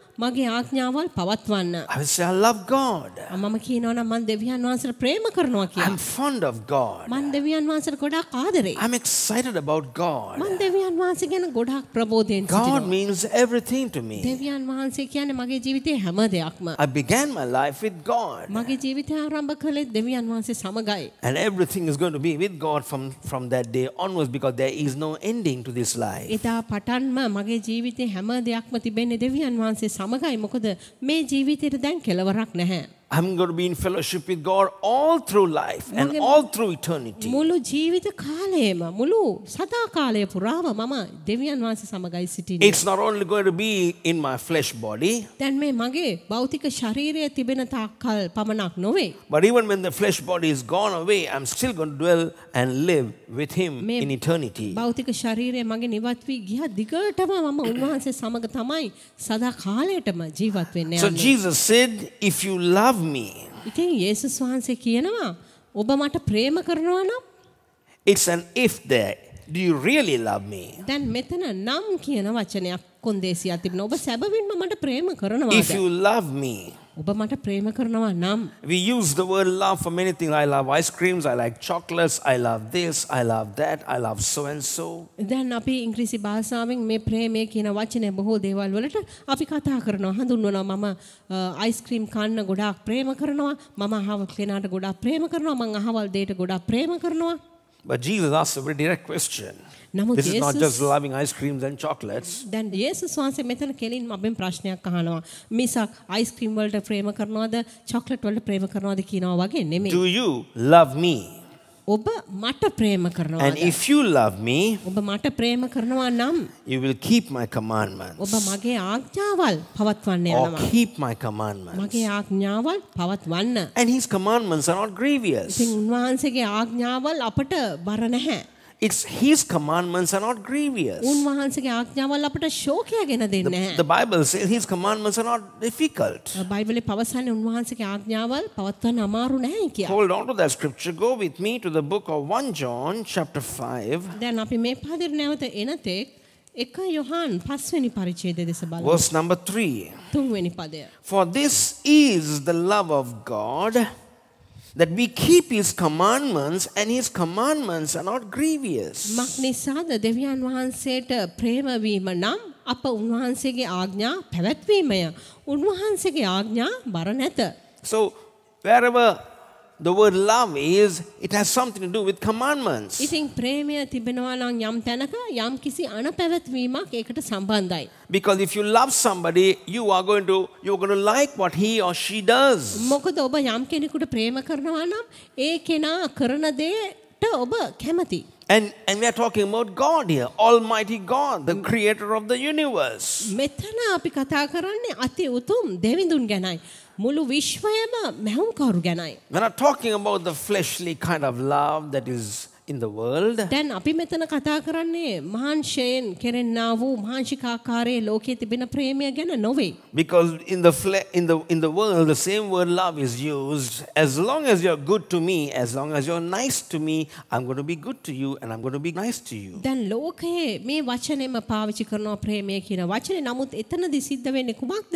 මගේ ආඥාවල් පවත්වන්න. I will say, I love God. මම කියනවා නම් මම දෙවියන් වහන්සේට ප්‍රේම කරනවා කියලා. I'm fond of God. මම දෙවියන් වහන්සේට ගොඩාක් ආදරේ. I'm excited about God. මම දෙවියන් වහන්සේ ගැන ගොඩාක් ප්‍රබෝධයෙන් God සිටිනවා. means everything to me. දෙවියන් වහන්සේ කියන්නේ මගේ ජීවිතේ හැම දෙයක්ම. I began my life with God. මගේ ජීවිතය ආරම්භ කළේ දෙවියන් වහන්සේ සමගයි. And everything is going to be with God from, from that day onwards because there is no ending to this life. එදා පටන්ම මගේ ජීවිතේ හැම දෙයක්ම තිබෙන්නේ දෙවියන් වහන්සේ සමගයි. මොකද මේ ජීවිතේට දැන් කෙලවරක් නැහැ. I'm going to be in fellowship with God all through life and Mungkin- all through eternity. මුළු ජීවිත කාලයේම මුළු සදා කාලය පුරාම මම දෙවියන් වහන්සේ සමගයි සිටින්නේ. It's not only going to be in my flesh body, දැන් මේ මගේ භෞතික ශරීරය තිබෙන තාක්කල් පමණක් නොවේ. but even when the flesh body is gone away, I'm still going to dwell and live with Him Me- in eternity. භෞතික ශරීරය මගේ නිවත් වී ගිය දිගටම මම උන්වහන්සේ සමග තමයි සදා කාලයටම ජීවත් වෙන්න So යන්නේ. Jesus said, If you love me, ඉතින් යේසුස් වහන්සේ කියනවා ඔබ මට ප්‍රේම කරනවා නම් it's an if there. Do you really love me? දැන් මෙතන නම් කියන වචනයක් කොන්දේසියක් තිබෙනවා. ඔබ සැබවින්ම මට ප්‍රේම If කරනවාද? you love me, ඔබ මට ප්‍රේම කරනවා නම්. We use the word love for many things. I love ice creams, I like chocolates, I love this, I love that, I love so and so. දැන් අපි ඉංග්‍රීසි භාෂාවෙන් මේ ප්‍රේමය කියන වචනය බොහෝ දේවල් වලට අපි කතා කරනවා. හඳුන්වනවා මම අයිස්ක්‍රීම් කන්න ගොඩාක් ප්‍රේම කරනවා. මම අහවල් කෙනාට ගොඩාක් ප්‍රේම කරනවා. මං අහවල් දෙයට ගොඩාක් ප්‍රේම කරනවා But Jesus asked a very direct question. නමුත් This is not යේසුස් just loving ice creams and chocolates. දැන් යේසුස් වහන්සේ මෙතන කෙලින් අපෙන් ප්‍රශ්නයක් අහනවා මිසක් අයිස්ක්‍රීම් වලට ප්‍රේම කරනවද චොක්ලට් වලට ප්‍රේම කරනවද කියනවා වගේ නෙමෙයි Do you love me? ඔබ මට ප්‍රේම And කරනවද if you love me, ඔබ මට ප්‍රේම කරනවා නම් you will keep my ඔබ commandments. මගේ ආඥාවල් පවත්වන්න Or යනවා keep my commandments. මගේ ආඥාවල් පවත්වන්න And his commandments are not grievous. ඉතින් උන්වහන්සේගේ ආඥාවල් අපට බර නැහැ. It's his commandments are not grievous. උන්වහන්සේගේ ආඥාවල් අපට ශෝකය ගෙන දෙන්නේ The, නැහැ. the Bible says his commandments are not difficult. බයිබලේ පවසන්නේ උන්වහන්සේගේ ආඥාවල් පවත්වන්න අමාරු නැහැ කියලා. Hold on to that scripture. Go with me to the book of 1 John, chapter 5, දැන් අපි මේ පදිර නැවත එනතෙක් එක යොහන් පස්වෙනි පරිච්ඡේදය දෙස බලමු. verse number 3. තුන්වෙනි පදය. For this is the love of God, that we keep his commandments, and his commandments are not grievous. මක් නිසාද දෙවියන් වහන්සේට ප්‍රේමවීම නම් අප උන්වහන්සේගේ ආඥා පැවැත්වීමය. උන්වහන්සේගේ ආඥා බර නැත. So, wherever the word love is, it has something to do with commandments. ඉතින් ප්‍රේමය තිබෙනවා නම් යම් තැනක යම් කිසි අනපැවැත්වීමක් ඒකට සම්බන්ධයි. Because if you love somebody, you are going to you're going to like what he or she does. මොකද ඔබ යම් කෙනෙකුට ප්‍රේම කරනවා නම් ඒ කෙනා කරන දේට ඔබ කැමති. And and we are talking about God here, Almighty God, the creator of the universe. මෙතන අපි කතා කරන්නේ අති උතුම් දෙවිඳුන් ගැනයි. මුළු විශ්වයම මැහුම්කරු ගැනයි. We're not talking about the fleshly kind of love that is in the world. දැන් අපි මෙතන කතා කරන්නේ මහන්ෂයෙන් කෙරෙන්නා වූ මාංශිකාකාරයේ ලෝකයේ තිබෙන ප්‍රේමය ගැන නොවේ. Because in the, in, the, in the world, the same word love is used. As long as you're good to me, as long as you're nice to me, I'm going to be good to you and I'm going to be nice to you. දැන් ලෝකයේ මේ වචනයම පාවිච්චි කරනවා ප්‍රේමය කියන වචනේ නමුත් එතනදි සිද්ධ වෙන්නේ කුමක්ද?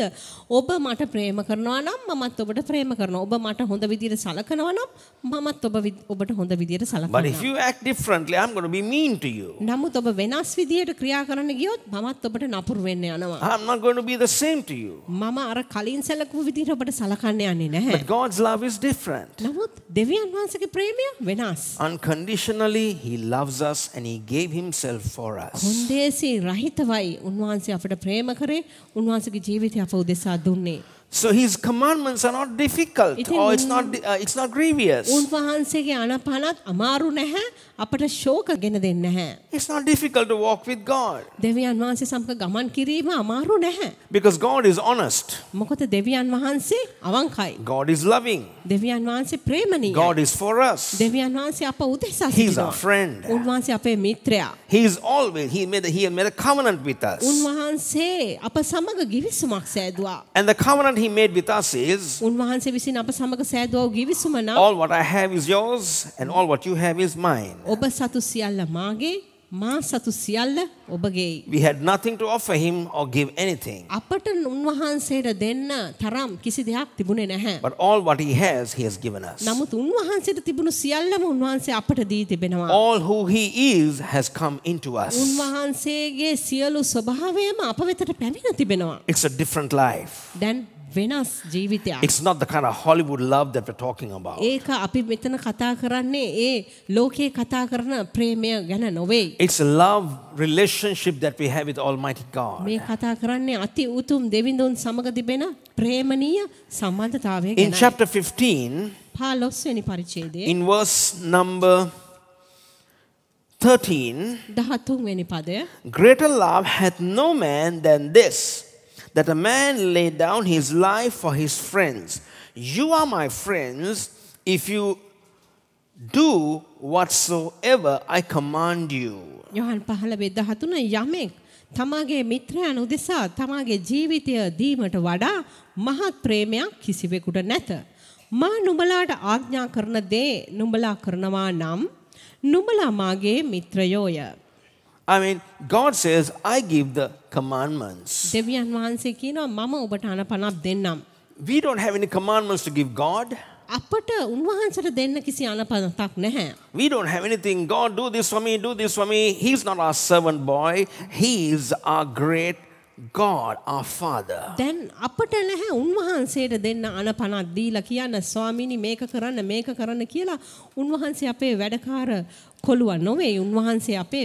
ඔබ මට ප්‍රේම කරනවා නම් මමත් ඔබට ප්‍රේම කරනවා. ඔබ මට හොඳ විදියට සලකනවා නම් මමත් ඔබ ඔබට හොඳ විදියට But if සලකනවා. you act differently, I'm going to be mean to you. නමුත් ඔබ වෙනස් විදියට ක්‍රියා කරන්න ගියොත් මමත් ඔබට නපුරු වෙන්න යනවා. I'm not going to be the same to you. මම අර කලින් සැලකුව විදිහට ඔබට සලකන්න යන්නේ නැහැ. But God's love is different. නමුත් දෙවියන් වහන්සේගේ ප්‍රේමය වෙනස්. Unconditionally, He loves us and He gave Himself for us. කොන්දේසි රහිතවයි උන්වහන්සේ අපට ප්‍රේම කරේ උන්වහන්සේගේ ජීවිතය අප උදෙසා දුන්නේ. So His commandments are not difficult Itin- or it's not, uh, it's not grievous. උන්වහන්සේගේ අනපනත් අමාරු නැහැ අපට ශෝක ගෙන දෙන්න නැහැ. It's not difficult to walk with God දෙවියන් වහන්සේ සමග ගමන් කිරීම අමාරු නැහැ. because God is honest, මොකද දෙවියන් වහන්සේ අවංකයි. God is loving, දෙවියන් වහන්සේ ප්‍රේමණීයයි. God is for us. දෙවියන් වහන්සේ අප උදෙසා He's our සිටිනවා. friend. උන්වහන්සේ අපේ මිත්‍රයා. He is always, He made, he made a covenant with us. උන්වහන්සේ අප සමග ගිවිසුමක් සෑදවා. And the covenant He made with us is උන්වහන්සේ විසින් අප සමග සෑදුව ගිවිසුම නම් all what I have is yours and all what you have is mine. ඔබ සතු සියල්ල මාගේ මා සතු සියල්ල ඔබගේයි. We had nothing to offer Him or give anything. අපට උන්වහන්සේට දෙන්න තරම් කිසි දෙයක් තිබුණේ නැහැ. But all what He has, He has given us. නමුත් උන්වහන්සේට තිබුණු සියල්ලම උන්වහන්සේ අපට දී තිබෙනවා. All who He is has come into us. උන්වහන්සේගේ සියලු ස්වභාවයම අප වෙතට පැමිණ තිබෙනවා. It's a different life. දැන් වෙනස් ජීවිතයක්. It's not the kind of Hollywood love that we're talking about. ඒක අපි මෙතන කතා කරන්නේ ඒ ලෝකයේ කතා කරන ප්‍රේමය ගැන නොවෙයි. It's a love relationship that we have with Almighty God. මේ කතා කරන්නේ අති උතුම් දෙවිඳුන් සමග තිබෙන ප්‍රේමණීය සම්බන්ධතාවය In ගැන. chapter 15, 15 වෙනි පරිච්ඡේදයේ in verse number 13, 13 වෙනි පදය greater love hath no man than this, that a man lay down his life for his friends. You are my friends if you do whatsoever I command you. Yohan 15 13 යමෙක් තමාගේ මිත්‍රයන් උදෙසා තමාගේ ජීවිතය දීමට වඩා මහත් ප්‍රේමයක් කිසිවෙකුට නැත. මා නුඹලාට ආඥා කරන දේ නුඹලා කරනවා නම් නුඹලා මාගේ මිත්‍රයෝය. I mean, God says, I give the commandments. දෙවියන් වහන්සේ කියනවා මම ඔබට අනපනක් දෙන්නම්. We don't have any commandments to give God. අපට උන්වහන්සේට දෙන්න කිසි අනපනක් නැහැ. We don't have anything. God, do this for me, do this for me. He's not our servant boy. He's our great God, our Father. දැන් අපට නැහැ උන්වහන්සේට දෙන්න අනපනක් දීලා කියන්න ස්වාමීනි මේක කරන්න මේක කරන්න කියලා උන්වහන්සේ අපේ වැඩකාර කොළුවා නොවේ උන්වහන්සේ අපේ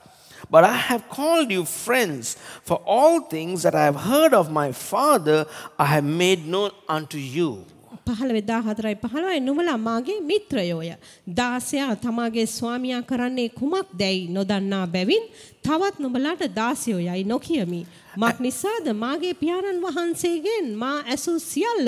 But I have called you friends, for all things that I have heard of my Father I have made known unto you. පහළ වෙදා හතරයි පහළවයි නුමලා මාගේ මිත්‍රයෝය. දාසයා තමාගේ ස්වාමියා කරන්නේ කුමක් දැයි නොදන්නා බැවින් තවත් නුඹලාට දාසයෝ යයි නොකියමි. මක් නිසාද මාගේ පියාණන් වහන්සේගෙන් මා ඇසු සියල්ල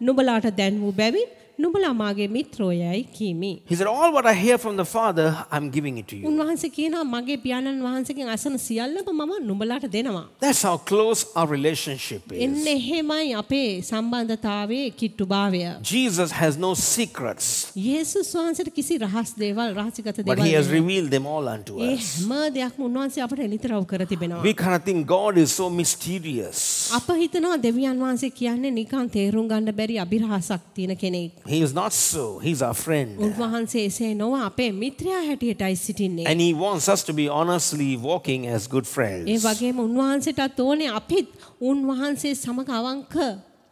නුඹලාට දැන් වූ බැවින් නුඹලා මාගේ මිත්‍රෝයයි කීමි. He said, All what I hear from the Father, I'm giving it to you. උන්වහන්සේ කියනවා මගේ පියාණන් වහන්සේගෙන් අසන සියල්ලම මම නුඹලාට දෙනවා. That's how close our relationship is. එන්න එහෙමයි අපේ සම්බන්ධතාවයේ කිට්ටුභාවය. Jesus has no secrets, යේසුස් වහන්සේට කිසි රහස් දේවල් රහසිගත but දේවල් He has revealed them all unto A us. හැම දෙයක්ම උන්වහන්සේ අපට එලිතරව් කර තිබෙනවා. We kind of think God is so mysterious. අප හිතනවා දෙවියන් වහන්සේ කියන්නේ නිකන් තේරුම් ගන්න බැරි අභිරහසක් තියෙන කෙනෙක්. He is not so. He's our friend. උන්වහන්සේ එසේ නොව අපේ මිත්‍රයා හැටියටයි සිටින්නේ. And He wants us to be honestly walking as good A friends. වගේම උන්වහන්සේටත් ඕනේ අපිත් උන්වහන්සේ සමග අවංක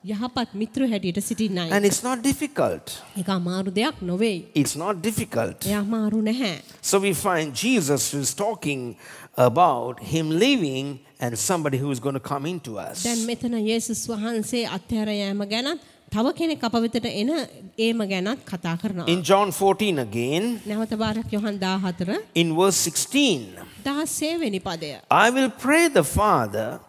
යහපත් මිත්‍ර හැටියට සිටින්න අය. And it's not difficult. ඒක අමාරු දෙයක් නොවෙයි. It's not difficult. එය අමාරු නැහැ. So we find Jesus is talking about him leaving and somebody who is going to come into us. දැන් මෙතන යේසුස් වහන්සේ අත්හැර යෑම ගැනත් තව කෙනෙක් අප වෙතට එන ඒම ගැනත් කතා කරනවා. In John 14 again, නැවත බාරක් යොහන් 14 in verse 16, 16 වෙනි පදය. I will pray the Father,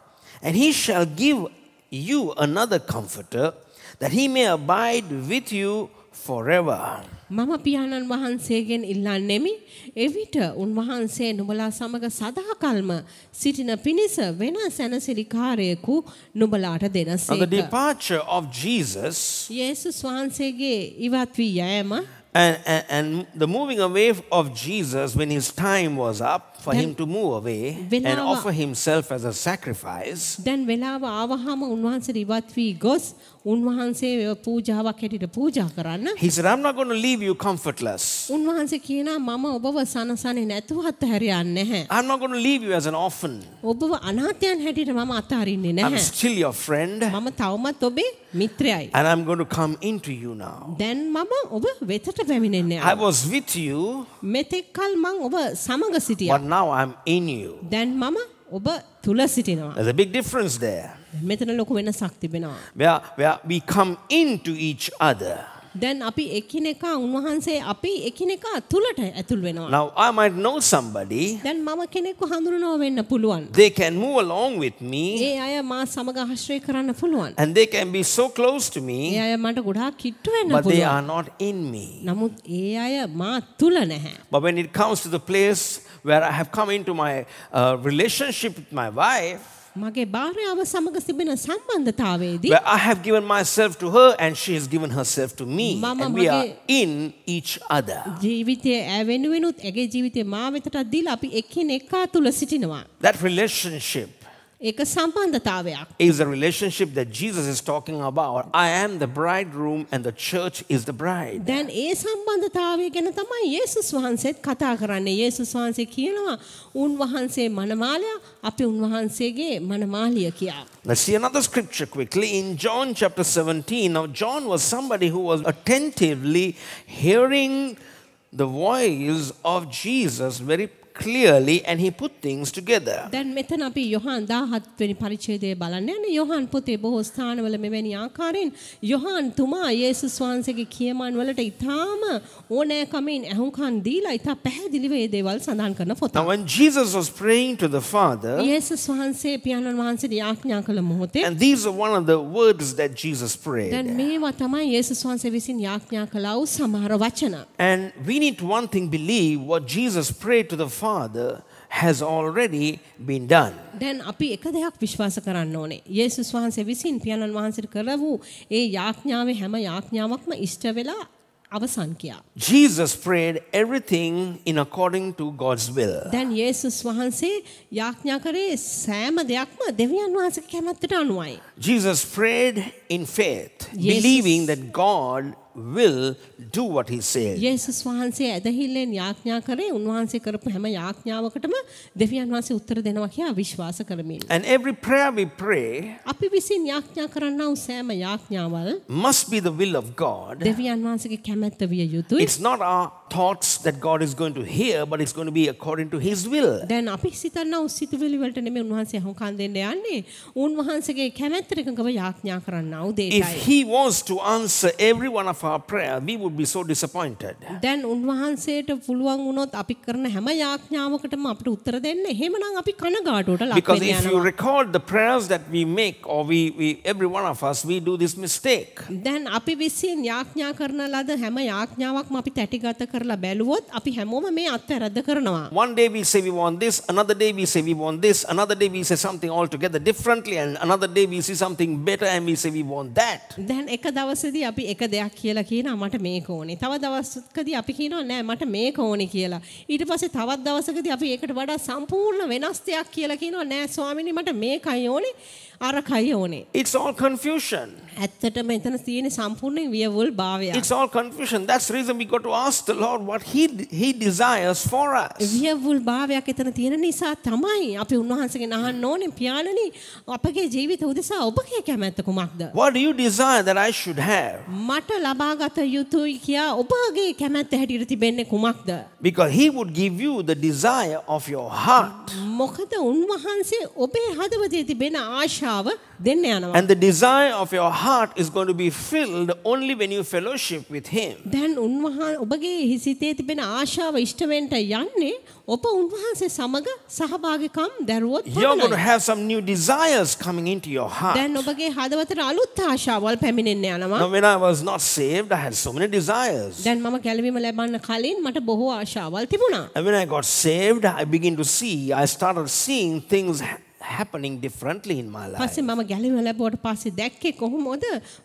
and he shall give you another comforter, that he may abide with you forever. මම පියාණන් වහන්සේගෙන් ඉල්ලන්නෙමි. එවිට උන්වහන්සේ නුඹලා සමග සදාකල්ම සිටින පිණිස වෙන සැනසිලිකාරයෙකු නුඹලාට Now, the දෙනසේක. departure of Jesus යේසුස් වහන්සේගේ ඉවත් වී යෑම and, and, and the moving away of Jesus when his time was up for Then- him to move away and Venawa- offer himself as a sacrifice, දැන් වෙලාව ආවහම උන්වහන්සේ ඉවත් වී ගොස් උන්වහන්සේ පූජාවක් හැටියට පූජා කරන්න he said, I'm not going to leave you comfortless. උන්වහන්සේ කියනවා මම ඔබව සනසන්නේ නැතුව අත්හැරියන්නේ නැහැ. I'm not going to leave you as an orphan. ඔබව අනාථයන් හැටියට මම අත්හරින්නේ I'm නැහැ. still your friend මම තවමත් ඔබේ මිත්‍රයයි. and I'm going to come into you now. දැන් මම ඔබ වෙතට පැමිණෙන්නේ. I was with you, මෙතෙක් කල් මං ඔබ සමග සිටියා. but now I'm in you. දැන් මම ඔබ තුල සිටිනවා. There's a big difference there. මෙතන ලොකු වෙනසක් තිබෙනවා. Where, where we come into each other. දැන් අපි එකිනෙකා උන්වහන්සේ අපි එකිනෙකා තුලට ඇතුල් වෙනවා. Now, I might know somebody, දැන් මම කෙනෙක්ව හඳුනනවා වෙන්න පුළුවන්. they can move along with me, ඒ අය මා සමග ආශ්‍රය කරන්න පුළුවන්. and they can be so close to A me, අය මට ගොඩාක් කිට්ටු වෙන්න but they පුළුවන්. are not in me. නමුත් ඒ අය මා තුල නැහැ. But when it comes to the place where I have come into my uh, relationship with my wife, මගේ භාර්යාව සමග තිබෙන සම්බන්ධතාවයේදී where I have given myself to her and she has given herself to me, Mama, and we are mage- in each other. ජීවිතය ඇ වෙනුවෙනුත් ඇගේ ජීවිතය මා වෙතටත් දීලා අපි එකිනෙකා තුල සිටිනවා. That relationship ඒක සම්බන්ධතාවයක්. is a relationship that Jesus is talking about. I am the bridegroom and the church is the bride. දැන් ඒ සම්බන්ධතාවය ගැන තමයි යේසුස් වහන්සේත් කතා කරන්නේ. යේසුස් වහන්සේ කියනවා උන්වහන්සේ මනමාලයා අපි උන්වහන්සේගේ මනමාලිය කියා. Let's see another scripture quickly in John chapter 17. Now, John was somebody who was attentively hearing the voice of Jesus very clearly and he put things together. දැන් මෙතන අපි යොහන් 17 වෙනි පරිච්ඡේදය බලන්න යන්නේ යොහන් පොතේ බොහෝ ස්ථානවල මෙවැනි ආකාරයෙන් යොහන් තුමා යේසුස් වහන්සේගේ කියමන් වලට ඊටාම ඕනෑකමින් ඇහුම්කන් දීලා ඊටා පැහැදිලිව මේ දේවල් සඳහන් කරන පොත. Now, when Jesus was praying to the Father, යේසුස් වහන්සේ පියාණන් වහන්සේට යාඥා කළ මොහොතේ and these are one of the words that Jesus දැන් prayed. මේවා තමයි යේසුස් වහන්සේ විසින් යාඥා කළා වූ සමහර වචන. And we need to one thing believe what Jesus prayed to the Father has already been done. දැන් අපි එක දෙයක් විශ්වාස කරන්න ඕනේ. යේසුස් වහන්සේ විසින් පියාණන් වහන්සේට කළ වූ ඒ යාඥාවේ හැම යාඥාවක්ම ඉෂ්ට වෙලා අවසන් කියා. Jesus prayed everything in according to God's will. දැන් යේසුස් වහන්සේ යාඥා කරේ සෑම දෙයක්ම දෙවියන් වහන්සේගේ කැමැත්තට අනුවයි. Jesus prayed in faith, Jesus- believing that God will do what he said. යේසුස් වහන්සේ ඇදහිල්ලෙන් යාඥා කරේ උන්වහන්සේ කරපු හැම යාඥාවකටම දෙවියන් වහන්සේ උත්තර දෙනවා කියලා විශ්වාස කරමින්. And every prayer we pray අපි විසින් යාඥා කරන්නා වූ සෑම යාඥාවල් must be the will of God. දෙවියන් වහන්සේගේ කැමැත්ත විය යුතුයි. It's not our thoughts that God is going to hear, but it's going to be according to his will. දැන් අපි සිතන්නා වූ සිතුවිලි වලට නෙමෙයි උන්වහන්සේ අහුම්කන් දෙන්න යන්නේ. උන්වහන්සේගේ කැමැත්තට එකඟව යාඥා කරන්නා වූ If දෙයටයි. he was to answer every one of our prayer, we would be so disappointed. දැන් උන්වහන්සේට පුළුවන් වුණොත් අපි කරන හැම යාඥාවකටම අපිට උත්තර දෙන්න එහෙමනම් අපි කනගාටුවට ලක් Because වෙන්න if you යනවා. record the prayers that we make, or we, we every one of us, we do this mistake. දැන් අපි විසින් යාඥා කරන ලද හැම යාඥාවක්ම අපි තැටිගත කරලා බැලුවොත් අපි හැමෝම මේ අත්හැරද්ද කරනවා. One day we say we want this, another day we say we want this, another day we say something altogether differently, and another day we see something better and we say we want that. දැන් එක දවසදී අපි එක දෙයක් කියලා කියනවා මට මේක ඕනේ. තව දවසකදී අපි කියනවා නෑ මට මේක ඕනේ කියලා. ඊට පස්සේ තවත් දවසකදී අපි ඒකට වඩා සම්පූර්ණ වෙනස් දෙයක් කියලා කියනවා නෑ ස්වාමිනේ මට මේකයි ඕනේ අරකයි ඕනේ. It's all confusion. ඇත්තටම එතන තියෙන සම්පූර්ණ වියවුල් භාවයක්. It's all confusion. That's the reason we got to ask the Lord what He, he desires for us. වියවුල් භාවයක් එතන තියෙන නිසා තමයි අපි උන්වහන්සේගෙන් අහන්න ඕනේ පියාණනි අපගේ ජීවිත උදෙසා ඔබගේ කැමැත්ත කුමක්ද? What do you desire that I should have? මට ලබාගත යුතුයි කියා ඔබගේ කැමැත්ත හැටියට තිබෙන්නේ කුමක්ද? Because He would give you the desire of your heart. මොකද උන්වහන්සේ ඔබේ හදවතේ තිබෙන ආශාව දෙන්න යනවා. And the desire of your heart is going to be filled only when you fellowship with Him. දැන් උන්වහන් ඔබගේ හිසිතේ තිබෙන ආශාව ඉෂ්ටවෙන්ට යන්නේ ඔබ උන්වහන්සේ සමග සහභාගිකම් දැරුවොත් You're going to පමණයි. have some new desires coming into your heart. දැන් ඔබගේ හදවතට අලුත් ආශාවල් පැමිණෙන්න යනවා. Now, when I was not saved, I had so many desires. දැන් මම ගැලවීම ලැබන්න කලින් මට බොහෝ ආශාවල් තිබුණා. And when I got saved, I began to see, I started seeing things ha- happening differently in my life. පස්සේ මම ගැලවීම ලැබුවට පස්සේ දැක්කේ කොහොමද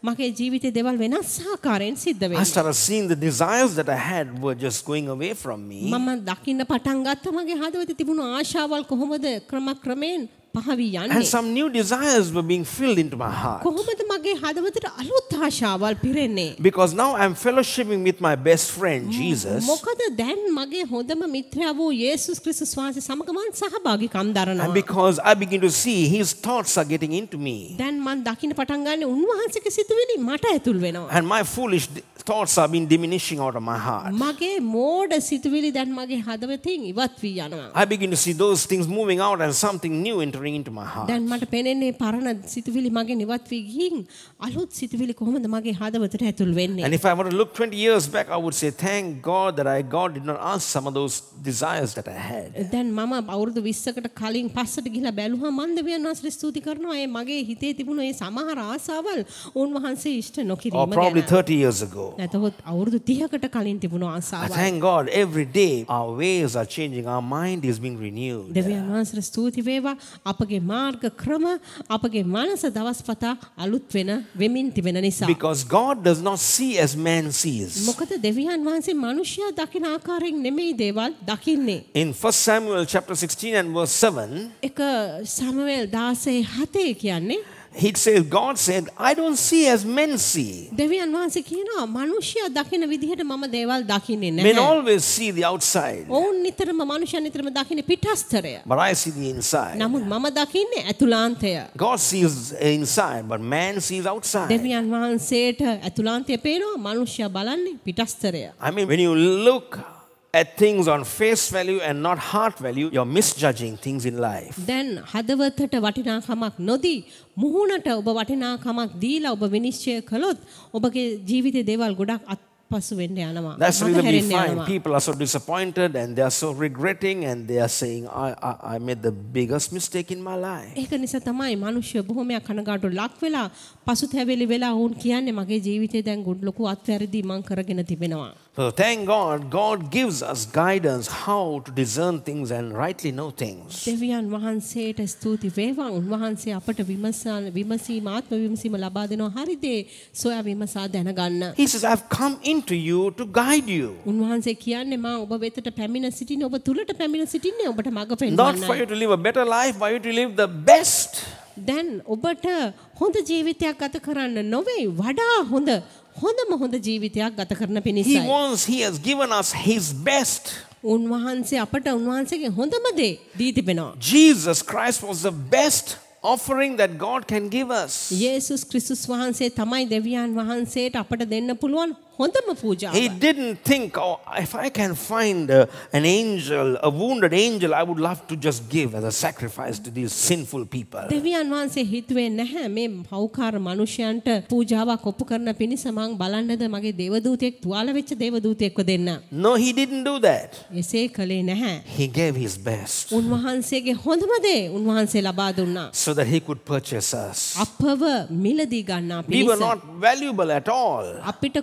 මගේ ජීවිතේ දේවල් වෙනස් ආකාරයෙන් සිද්ධ I වෙන්නේ. started seeing the desires that I had were just going away from me. මම දකින්න පටන් ගත්ත මගේ හදවතේ තිබුණු ආශාවල් කොහොමද ක්‍රමක්‍රමයෙන් පහවී And යන්නේ. some new desires were being filled into my heart. කොහොමද මගේ හදවතට අලුත් ආශාවල් පිරෙන්නේ? Because now I'm fellowshipping with my best friend, Jesus. මොකද දැන් මගේ හොඳම මිත්‍රයා වූ යේසුස් ක්‍රිස්තුස් වහන්සේ සමග මම සහභාගීකම් And දරනවා. because I begin to see his thoughts are getting into me. දැන් මම දකින්න පටන් ගන්න උන්වහන්සේගේ සිතුවිලි මට ඇතුල් වෙනවා. And my foolish d- thoughts are being diminishing out of my heart. මගේ මෝඩ සිතුවිලි දැන් මගේ හදවතින් ඉවත් වී යනවා. I begin to see those things moving out and something new entering into my heart. දැන් මට පෙනෙන්නේ පරණ සිතුවිලි මගේ නිවත් වී ගිහින් අලුත් සිතුවිලි කොහොමද මගේ හදවතට ඇතුල් වෙන්නේ? And if I were to look 20 years back, I would say, Thank God that I God did not answer some of those desires that I had. දැන් මම අවුරුදු 20කට කලින් පස්සට ගිහිලා බැලුවා මන් දෙවියන් වහන්සේට ස්තුති කරනවා ඒ මගේ හිතේ තිබුණු ඒ සමහර ආසාවල් උන්වහන්සේ ඉෂ්ට Or නොකිරීම probably ගැන. 30 years ago. නැතහොත් අවුරුදු 30කට කලින් තිබුණු I ආසාවල්. thank God every day our ways are changing, our mind is being renewed. දෙවියන් වහන්සේට ස්තුති වේවා අපගේ මාර්ග ක්‍රම අපගේ මනස දවස් පතා අලුත් වෙන වෙමින් තිබෙන නිසා. Because God does not see as man sees. මොකද දෙවියන් වහන්සේ මිනිසයා දකින ආකාරයෙන් නෙමෙයි දේවල් දකින්නේ. In 1 Samuel chapter 16 and verse 7, එක සමවැල් 16 7 කියන්නේ he says, God said, I don't see as men see. දෙවියන් වහන්සේ කියනවා මිනිසයා දකින විදිහට මම දේවල් දකින්නේ Men නැහැ. always see the outside, ඔවුන් නිතරම මනුෂ්‍යයන් නිතරම දකින්නේ පිටස්තරය. but I see the inside. නමුත් මම දකින්නේ ඇතුළාන්තය. God sees inside, but man sees outside. දෙවියන් වහන්සේට ඇතුළාන්තය පේනවා මනුෂ්‍යයා බලන්නේ පිටස්තරය. I mean, when you look at things on face value and not heart value, you're misjudging things in life. දැන් හදවතට වටිනාකමක් නොදී මුහුණට ඔබ වටිනාකමක් දීලා ඔබ විනිශ්චය කළොත් ඔබගේ ජීවිතේ දේවල් ගොඩක් අත්පසු වෙන්න යනවා. That's the reason we මගහැරෙන්න find යනවා. people are so disappointed and they are so regretting and they are saying, I, I, I made the biggest mistake in my life. ඒක නිසා තමයි මිනිස්සු බොහොමයක් කනගාටු ලක් වෙලා පසුතැවිලි වෙලා වුන් කියන්නේ මගේ ජීවිතේ දැන් ගොඩ ලොකු අත්වැරදි මං කරගෙන තිබෙනවා. So thank God, God gives us guidance how to discern things and rightly know things. දෙවියන් වහන්සේට ස්තුති වේවා උන්වහන්සේ අපට විමසා විමසීම ආත්ම විමසීම ලබා දෙනවා හරි දේ සොයා විමසා දැනගන්න. He says, I've come into you to guide you. උන්වහන්සේ කියන්නේ මා ඔබ වෙතට පැමිණ සිටින ඔබ තුලට පැමිණ සිටින්නේ ඔබට මඟ Not for පෙන්වන්නයි. you to live a better life, but you to live the best. දැන් ඔබට හොඳ ජීවිතයක් ගත කරන්න නොවේ වඩා හොඳ හොඳම හොඳ ජීවිතයක් ගත කරන He පිණිසයි. wants, He has given us His best. උන්වහන්සේ අපට උන්වහන්සේගේ හොඳම දේ දී තිබෙනවා. Jesus Christ was the best offering that God can give us. යේසුස් ක්‍රිස්තුස් වහන්සේ තමයි දෙවියන් වහන්සේට අපට දෙන්න පුළුවන් හොඳම පූජාව. He didn't think, oh, if I can find uh, an angel, a wounded angel, I would love to just give as a sacrifice to these sinful people. දෙවියන් වහන්සේ හිතුවේ නැහැ මේ පෞකාර මනුෂ්‍යයන්ට පූජාවක් ඔප්පු කරන පිණිස මං බලන්නද මගේ දේවදූතයෙක් තුවාල වෙච්ච දේවදූතයෙක්ව දෙන්න. No, he didn't do that. එසේ කළේ නැහැ. He gave his best උන්වහන්සේගේ හොඳම දේ උන්වහන්සේ ලබා දුන්නා. so that he could purchase us. අපව මිලදී ගන්නා We were පිණිස. not valuable at all. අපිට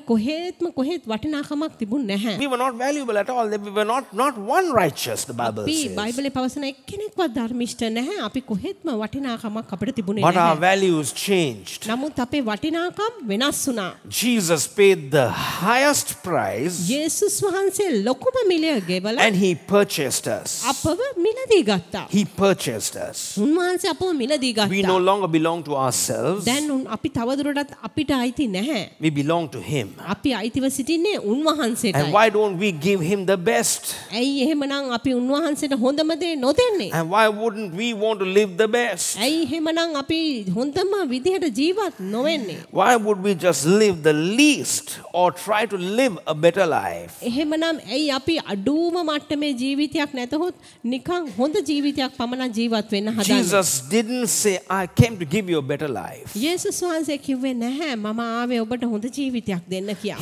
කොහේත්ම කොහෙත් වටිනාකමක් තිබුණ නැහැ. We were not valuable at all. We were not, not one righteous, the Bible අපි says. බයිබලේ පවසන එක්කෙනෙක්වත් ධර්මිෂ්ඨ නැහැ. අපි කොහෙත්ම වටිනාකමක් අපිට තිබුණේ But our නැහැ. values changed. නමුත් අපේ වටිනාකම් වෙනස් වුණා. Jesus paid the highest price යේසුස් වහන්සේ ලොකුම මිලය ගෙවලා and he purchased us. අපව මිලදී ගත්තා. He purchased us. උන්වහන්සේ අපව මිලදී දී We ගත්තා. no longer belong to ourselves, දැන් උන් අපි තවදුරටත් අපිට අයිති නැහැ. we belong to Him. අපි අයිතිව සිටින්නේ And උන්වහන්සේටයි. why don't we give Him the best? ඇයි එහෙමනම් අපි උන්වහන්සේට හොඳම දේ නොදෙන්නේ? And why wouldn't we want to live the best? ඇයි එහෙමනම් අපි හොඳම විදිහට ජීවත් නොවෙන්නේ? Why would we just live the least or try to live a better life? එහෙමනම් ඇයි අපි අඩුම මට්ටමේ ජීවිතයක් නැතහොත් නිකන් හොඳ ජීවිතයක් පමණක් ජීවත් වෙන්න හදන්නේ? Jesus didn't say, I came to give you a better life. යේසුස් වහන්සේ කිව්වේ නැහැ මම ආවේ ඔබට හොඳ ජීවිතයක් දෙන්න කියලා.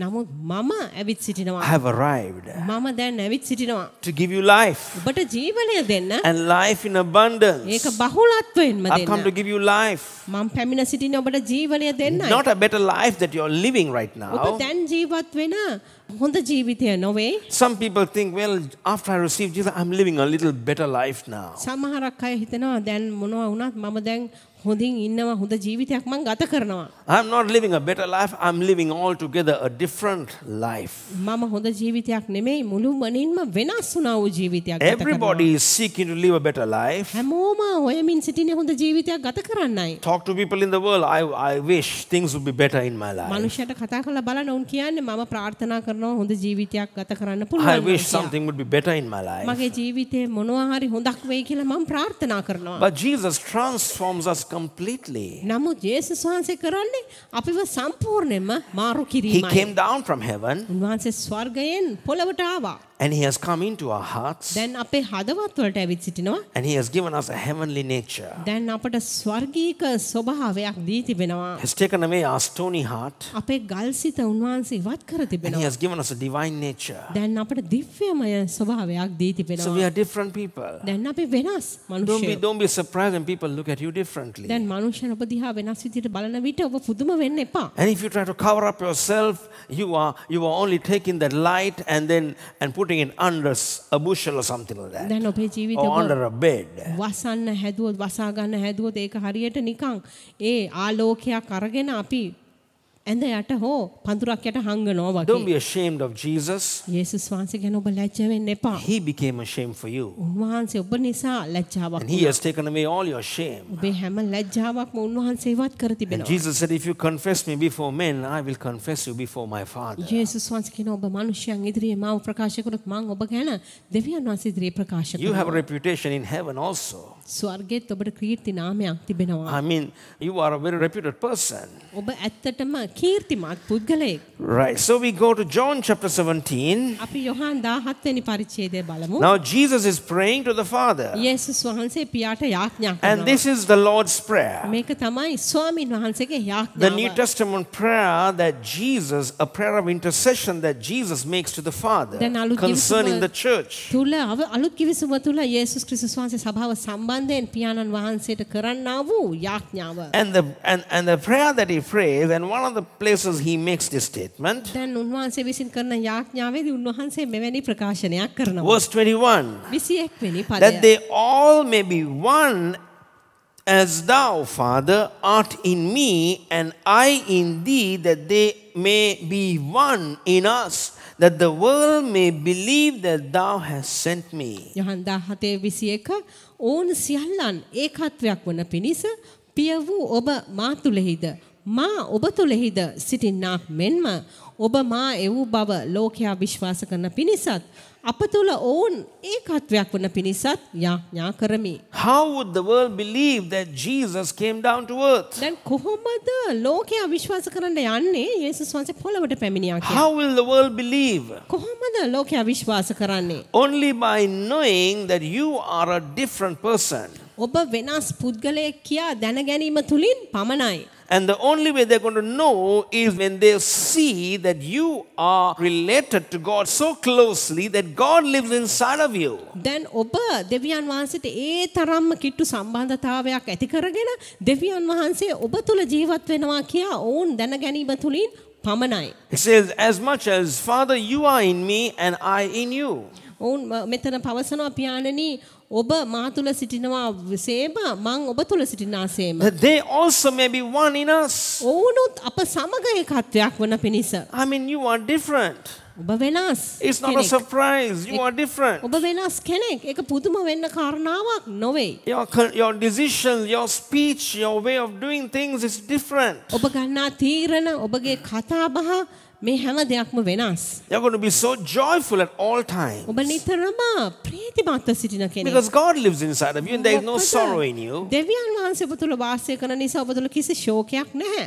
නමුත් මම ඇවිත් I සිටිනවා. have arrived මම දැන් ඇවිත් සිටිනවා. to give you life ඔබට ජීවනය දෙන්න and life in abundance. ඒක බහුලත්වයෙන්ම I've come to දෙන්න. give you life. මම පැමිණ සිටින ඔබට ජීවනය දෙන්නයි. Not a better life that you're living right ඔබ now. දැන් ජීවත් වෙන හොඳ ජීවිතය නොවේ. Some people think, well, after I received Jesus, I'm living a little better life now. සමහරක් අය හිතනවා දැන් මොනවා වුණත් මම දැන් හොඳින් ඉන්නවා හොඳ ජීවිතයක් මං ගත කරනවා. I'm not living a better life, I'm living altogether a different life. මම හොඳ ජීවිතයක් නෙමෙයි මුළු මනින්ම වෙනස් වුණා වූ ජීවිතයක් ගත කරනවා. Everybody is seeking to live a better life. හැමෝම හොයමින් සිටින හොඳ ජීවිතයක් ගත කරන්නයි. Talk to people in the world, I, I wish things would be better in my life. මනුෂ්‍යයට කතා කරලා බලන්න උන් කියන්නේ මම ප්‍රාර්ථනා කරනවා හොඳ ජීවිතයක් ගත කරන්න I පුළුවන්. wish කියලා. something would be better in my life. මගේ ජීවිතේ මොනවා හරි හොඳක් වෙයි කියලා මම ප්‍රාර්ථනා කරනවා. But Jesus transforms us completely. නමුත් යේසුස් වහන්සේ කරන්නේ අපිව සම්පූර්ණයෙන්ම මාරු He කිරීමයි. came down from heaven උන්වහන්සේ ස්වර්ගයෙන් පොළවට ආවා. and He has come into our hearts දැන් අපේ හදවත් වලට ඇවිත් සිටිනවා. and He has given us a heavenly nature. දැන් අපට ස්වර්ගීක ස්වභාවයක් දී තිබෙනවා. Has taken away our stony heart අපේ ගල්සිත උන්වහන්සේ ඉවත් කර and He තිබෙනවා. has given us a divine nature. දැන් අපට දිව්‍යමය ස්වභාවයක් දී So we තිබෙනවා. are different people. දැන් අපි වෙනස් Don't be, මනුෂ්‍යයෝ. don't be surprised when people look at you differently. දැන් මනුෂ්‍යයන් ඔබ දිහා වෙනස් විදිහට බලන විට ඔබ පුදුම වෙන්න එපා. And if you try to cover up yourself, you are you are only taking that light and then and putting it under a bushel or something like that, දැන් ඔබේ ජීවිතය or under a bed. වසන්න හැදුවොත් වසා ගන්න හැදුවොත් ඒක හරියට නිකන් ඒ ආලෝකයක් අරගෙන අපි ඇඳ යට හෝ පඳුරක් යට හංගනවා Don't be වගේ. ashamed of Jesus. යේසුස් වහන්සේ ගැන ඔබ ලැජ්ජ වෙන්න එපා. He became ashamed for you, උන්වහන්සේ ඔබ නිසා ලැජ්ජාවක් and He වුණා. has taken away all your shame. ඔබේ හැම ලැජ්ජාවක්ම උන්වහන්සේ ඉවත් කර And තිබෙනවා. Jesus said, If you confess me before men, I will confess you before my Father. යේසුස් වහන්සේ කියන ඔබ මිනිසයන් ඉදිරියේ මාව ප්‍රකාශ කරොත් මම ඔබ ගැන දෙවියන් වහන්සේ ඉදිරියේ ප්‍රකාශ You have a කරනවා. reputation in heaven also. ස්වර්ගෙත් ඔබට කීර්ති නාමයක් තිබෙනවා. I mean, you are a very reputed person. ඔබ ඇත්තටම කීර්තිමත් පුද්ගලයෙක්. Right. So we go to John chapter 17. අපි යොහන් 17 වෙනි පරිච්ඡේදය බලමු. Now Jesus is praying to the Father. යේසුස් වහන්සේ පියාට යාඥා And කරනවා. this is the Lord's Prayer. මේක තමයි ස්වාමින් වහන්සේගේ The New යාඥාව. Testament prayer that Jesus, a prayer of intercession that Jesus makes to the Father Then අලුත් concerning කිවිසුම- the church. තුල අව- අලුත් කිවිසුම තුල යේසුස් ක්‍රිස්තුස් වහන්සේ සභාව සම්බන්ධයෙන් පියාණන් වහන්සේට කරන්නා වූ යාඥාව. And the, and, and the prayer that he prays, and one of the places he makes this statement, දැන් උන්වහන්සේ විසින් කරන යාඥාවේදී උන්වහන්සේ මෙවැනි ප්‍රකාශනයක් කරනවා. verse 21 21 වෙනි that පදය. they all may be one as thou, Father, art in me, and I in thee, that they may be one in us, that the world may believe that thou hast sent me. Yohan 17:21 ඕන සියල්ලන් ඒකත්වයක් වන පිණිස පිය වූ ඔබ මා තුලෙහිද මා ඔබ තුලෙහිද සිටින්නාක් මෙන්ම ඔබ මා එවූ බව ලෝකයා විශ්වාස කරන පිණිසත් අප තුල ඔවුන් ඒකත්වයක් වන පිණිසත් යාඥා කරමි. How would the world believe that Jesus came down to earth? දැන් කොහොමද ලෝකයා විශ්වාස කරන්න යන්නේ යේසුස් වහන්සේ පොළවට පැමිණියා කියලා? How will the world believe? කොහොමද ලෝකයා විශ්වාස කරන්නේ? Only by knowing that you are a different person. ඔබ වෙනස් පුද්ගලයෙක් කියා දැන ගැනීම තුලින් පමණයි. And the only way they're going to know is when they see that you are related to God so closely that God lives inside of you. දැන් ඔබ දෙවියන් වහන්සේට ඒ තරම්ම කිට්ටු සම්බන්ධතාවයක් ඇති කරගෙන දෙවියන් වහන්සේ ඔබ තුළ ජීවත් වෙනවා කියා ඔවුන් දැන ගැනීම තුළින් පමණයි. It says, As much as Father, you are in me and I in you. ඔවුන් ම- මෙතන පවසනවා පියාණනි ඔබ මා තුළ සිටිනවා සේම මං ඔබ තුළ සිටිනාසේම. They also may be one in us. ඔවුනුත් අප සමග ඒකත්වයක් වන පිණිස. I mean, you are different. ඔබ වෙනස් It's not a surprise. You are different. ඔබ වෙනස් කෙනෙක් එක පුදුම වෙන්න කාරණාවක් නොවෙයි. Your, your decisions, your speech, your way of doing things is different. ඔබ ගන්නා තීරණ ඔබගේ කතාබහ මේ හැම දෙයක්ම වෙනස්. You're going to be so joyful at all times. ඔබ නිතරම ප්‍රීතිමත්ව සිටින කෙනෙක්. Because God lives inside of you and there is no මොකද sorrow in you. දෙවියන් වහන්සේ ඔබ තුළ වාසය කරන නිසා ඔබ තුළ කිසි ශෝකයක් නැහැ.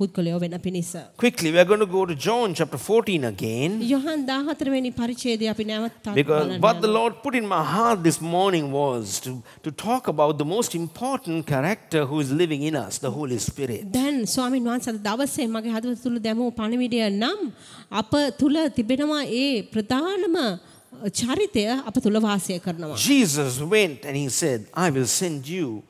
පුද්ගලයෝ වෙන පිණිස. Quickly, we're going to go to John chapter 14 again. Yohan 14 වෙනි පරිච්ඡේදය අපි නැවතත් Because බලන්න what the යනවා. Lord put in my heart this morning was to, to talk about the most important character who is living in us, the Holy Spirit. දැන් ස්වාමින් වහන්සේ අද දවසේ මගේ හදවත තුළ දැමූ පණිවිඩය නම් අප තුළ තිබෙනවා ඒ ප්‍රධානම චරිතය අප තුළ වාසය කරනවා. Jesus went and he said, I will send you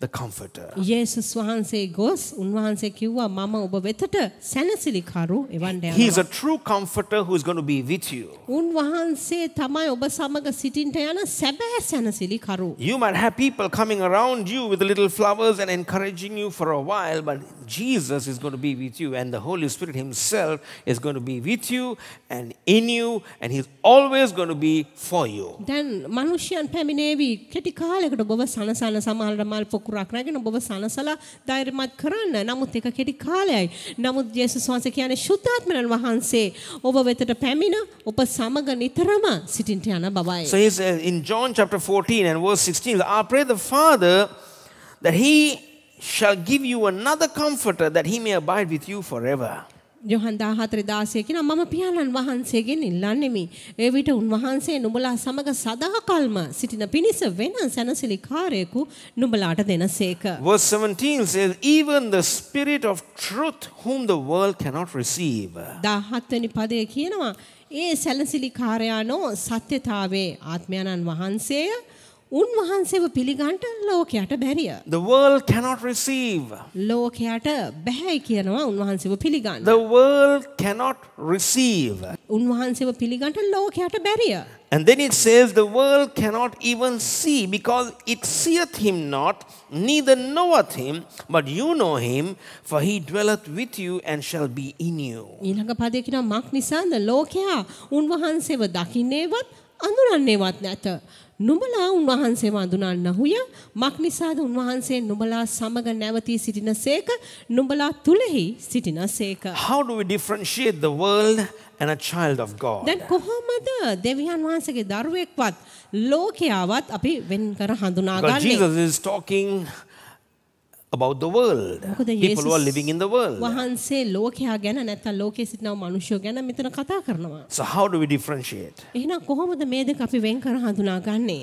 the Comforter. යේසුස් වහන්සේ ගොස් උන්වහන්සේ කිව්වා මම ඔබ වෙතට සැනසිලිකරු එවන්ඩ He's යනවා. a true comforter who is going to be with you. උන්වහන්සේ තමයි ඔබ සමග සිටින්ට යන සැබෑ සැනසිලිකරු. You might have people coming around you with little flowers and encouraging you for a while, but Jesus is going to be with you, and the Holy Spirit Himself is going to be with you and in you, and He's always going to be for you. දැන් මනුෂ්‍යයන් පැමිණේවී කෙටි කාලෙකට ඔබව සනසන සමහරට මල් පොකුරක් රැගෙන ඔබව සනසලා ධෛර්යමත් කරන්න. නමුත් එක කෙටි කාලයයි. නමුත් යේසුස් වහන්සේ කියන්නේ ශුද්ධාත්මයන් වහන්සේ ඔබ වෙතට පැමිණ ඔබ සමග නිතරම සිටින්ට යන බවයි. So he says in John chapter 14 and verse 16, I pray the Father that He shall give you another comforter that He may abide with you forever. Yohan 14 16 කියන මම පියාණන් වහන්සේගෙන් ඉල්ලන්නෙමි. ඒ විට උන්වහන්සේ නුඹලා සමග සදාකල්ම සිටින පිණිස වෙන සැනසිලි කාර්යයකු නුඹලාට දෙනසේක. Verse 17 says, Even the Spirit of truth, whom the world cannot receive. 17 වෙනි පදයේ කියනවා ඒ සැලසිලි කාර්යානෝ සත්‍යතාවේ ආත්මයන්න් වහන්සේය උන්වහන්සේව පිළිගන්ට ලෝකයට බැරිය. The world cannot receive. ලෝකයට බැහැයි කියනවා උන්වහන්සේව පිළිගන්න. The world cannot receive. උන්වහන්සේව පිළිගන්ට ලෝකයට බැරිය. And then it says, The world cannot even see because it seeth him not, neither knoweth him, but you know him, for he dwelleth with you and shall be in you. ඊළඟ පදේ කියනවා මක් නිසාද ලෝකයා උන්වහන්සේව දකින්නේවත් අඳුරන්නේවත් නැත. නුඹලා උන්වහන්සේව අඳුනන්නහුය මක් නිසාද උන්වහන්සේ නුඹලා සමග නැවතී සිටිනසේක නුඹලා තුලෙහි සිටිනසේක. How do we differentiate the world and a child of God? දැන් කොහොමද දෙවියන් වහන්සේගේ දරුවෙක්වත් ලෝකයාවත් අපි වෙන් කර හඳුනාගන්නේ? Jesus is talking about the world, මොකද people who are living in the world. වහන්සේ ලෝකයා ගැන නැත්නම් ලෝකයේ සිටින මනුෂ්‍යයෝ ගැන මෙතන කතා කරනවා. So, how do we differentiate? එහෙනම් කොහොමද මේ දෙක අපි වෙන් කර හඳුනාගන්නේ?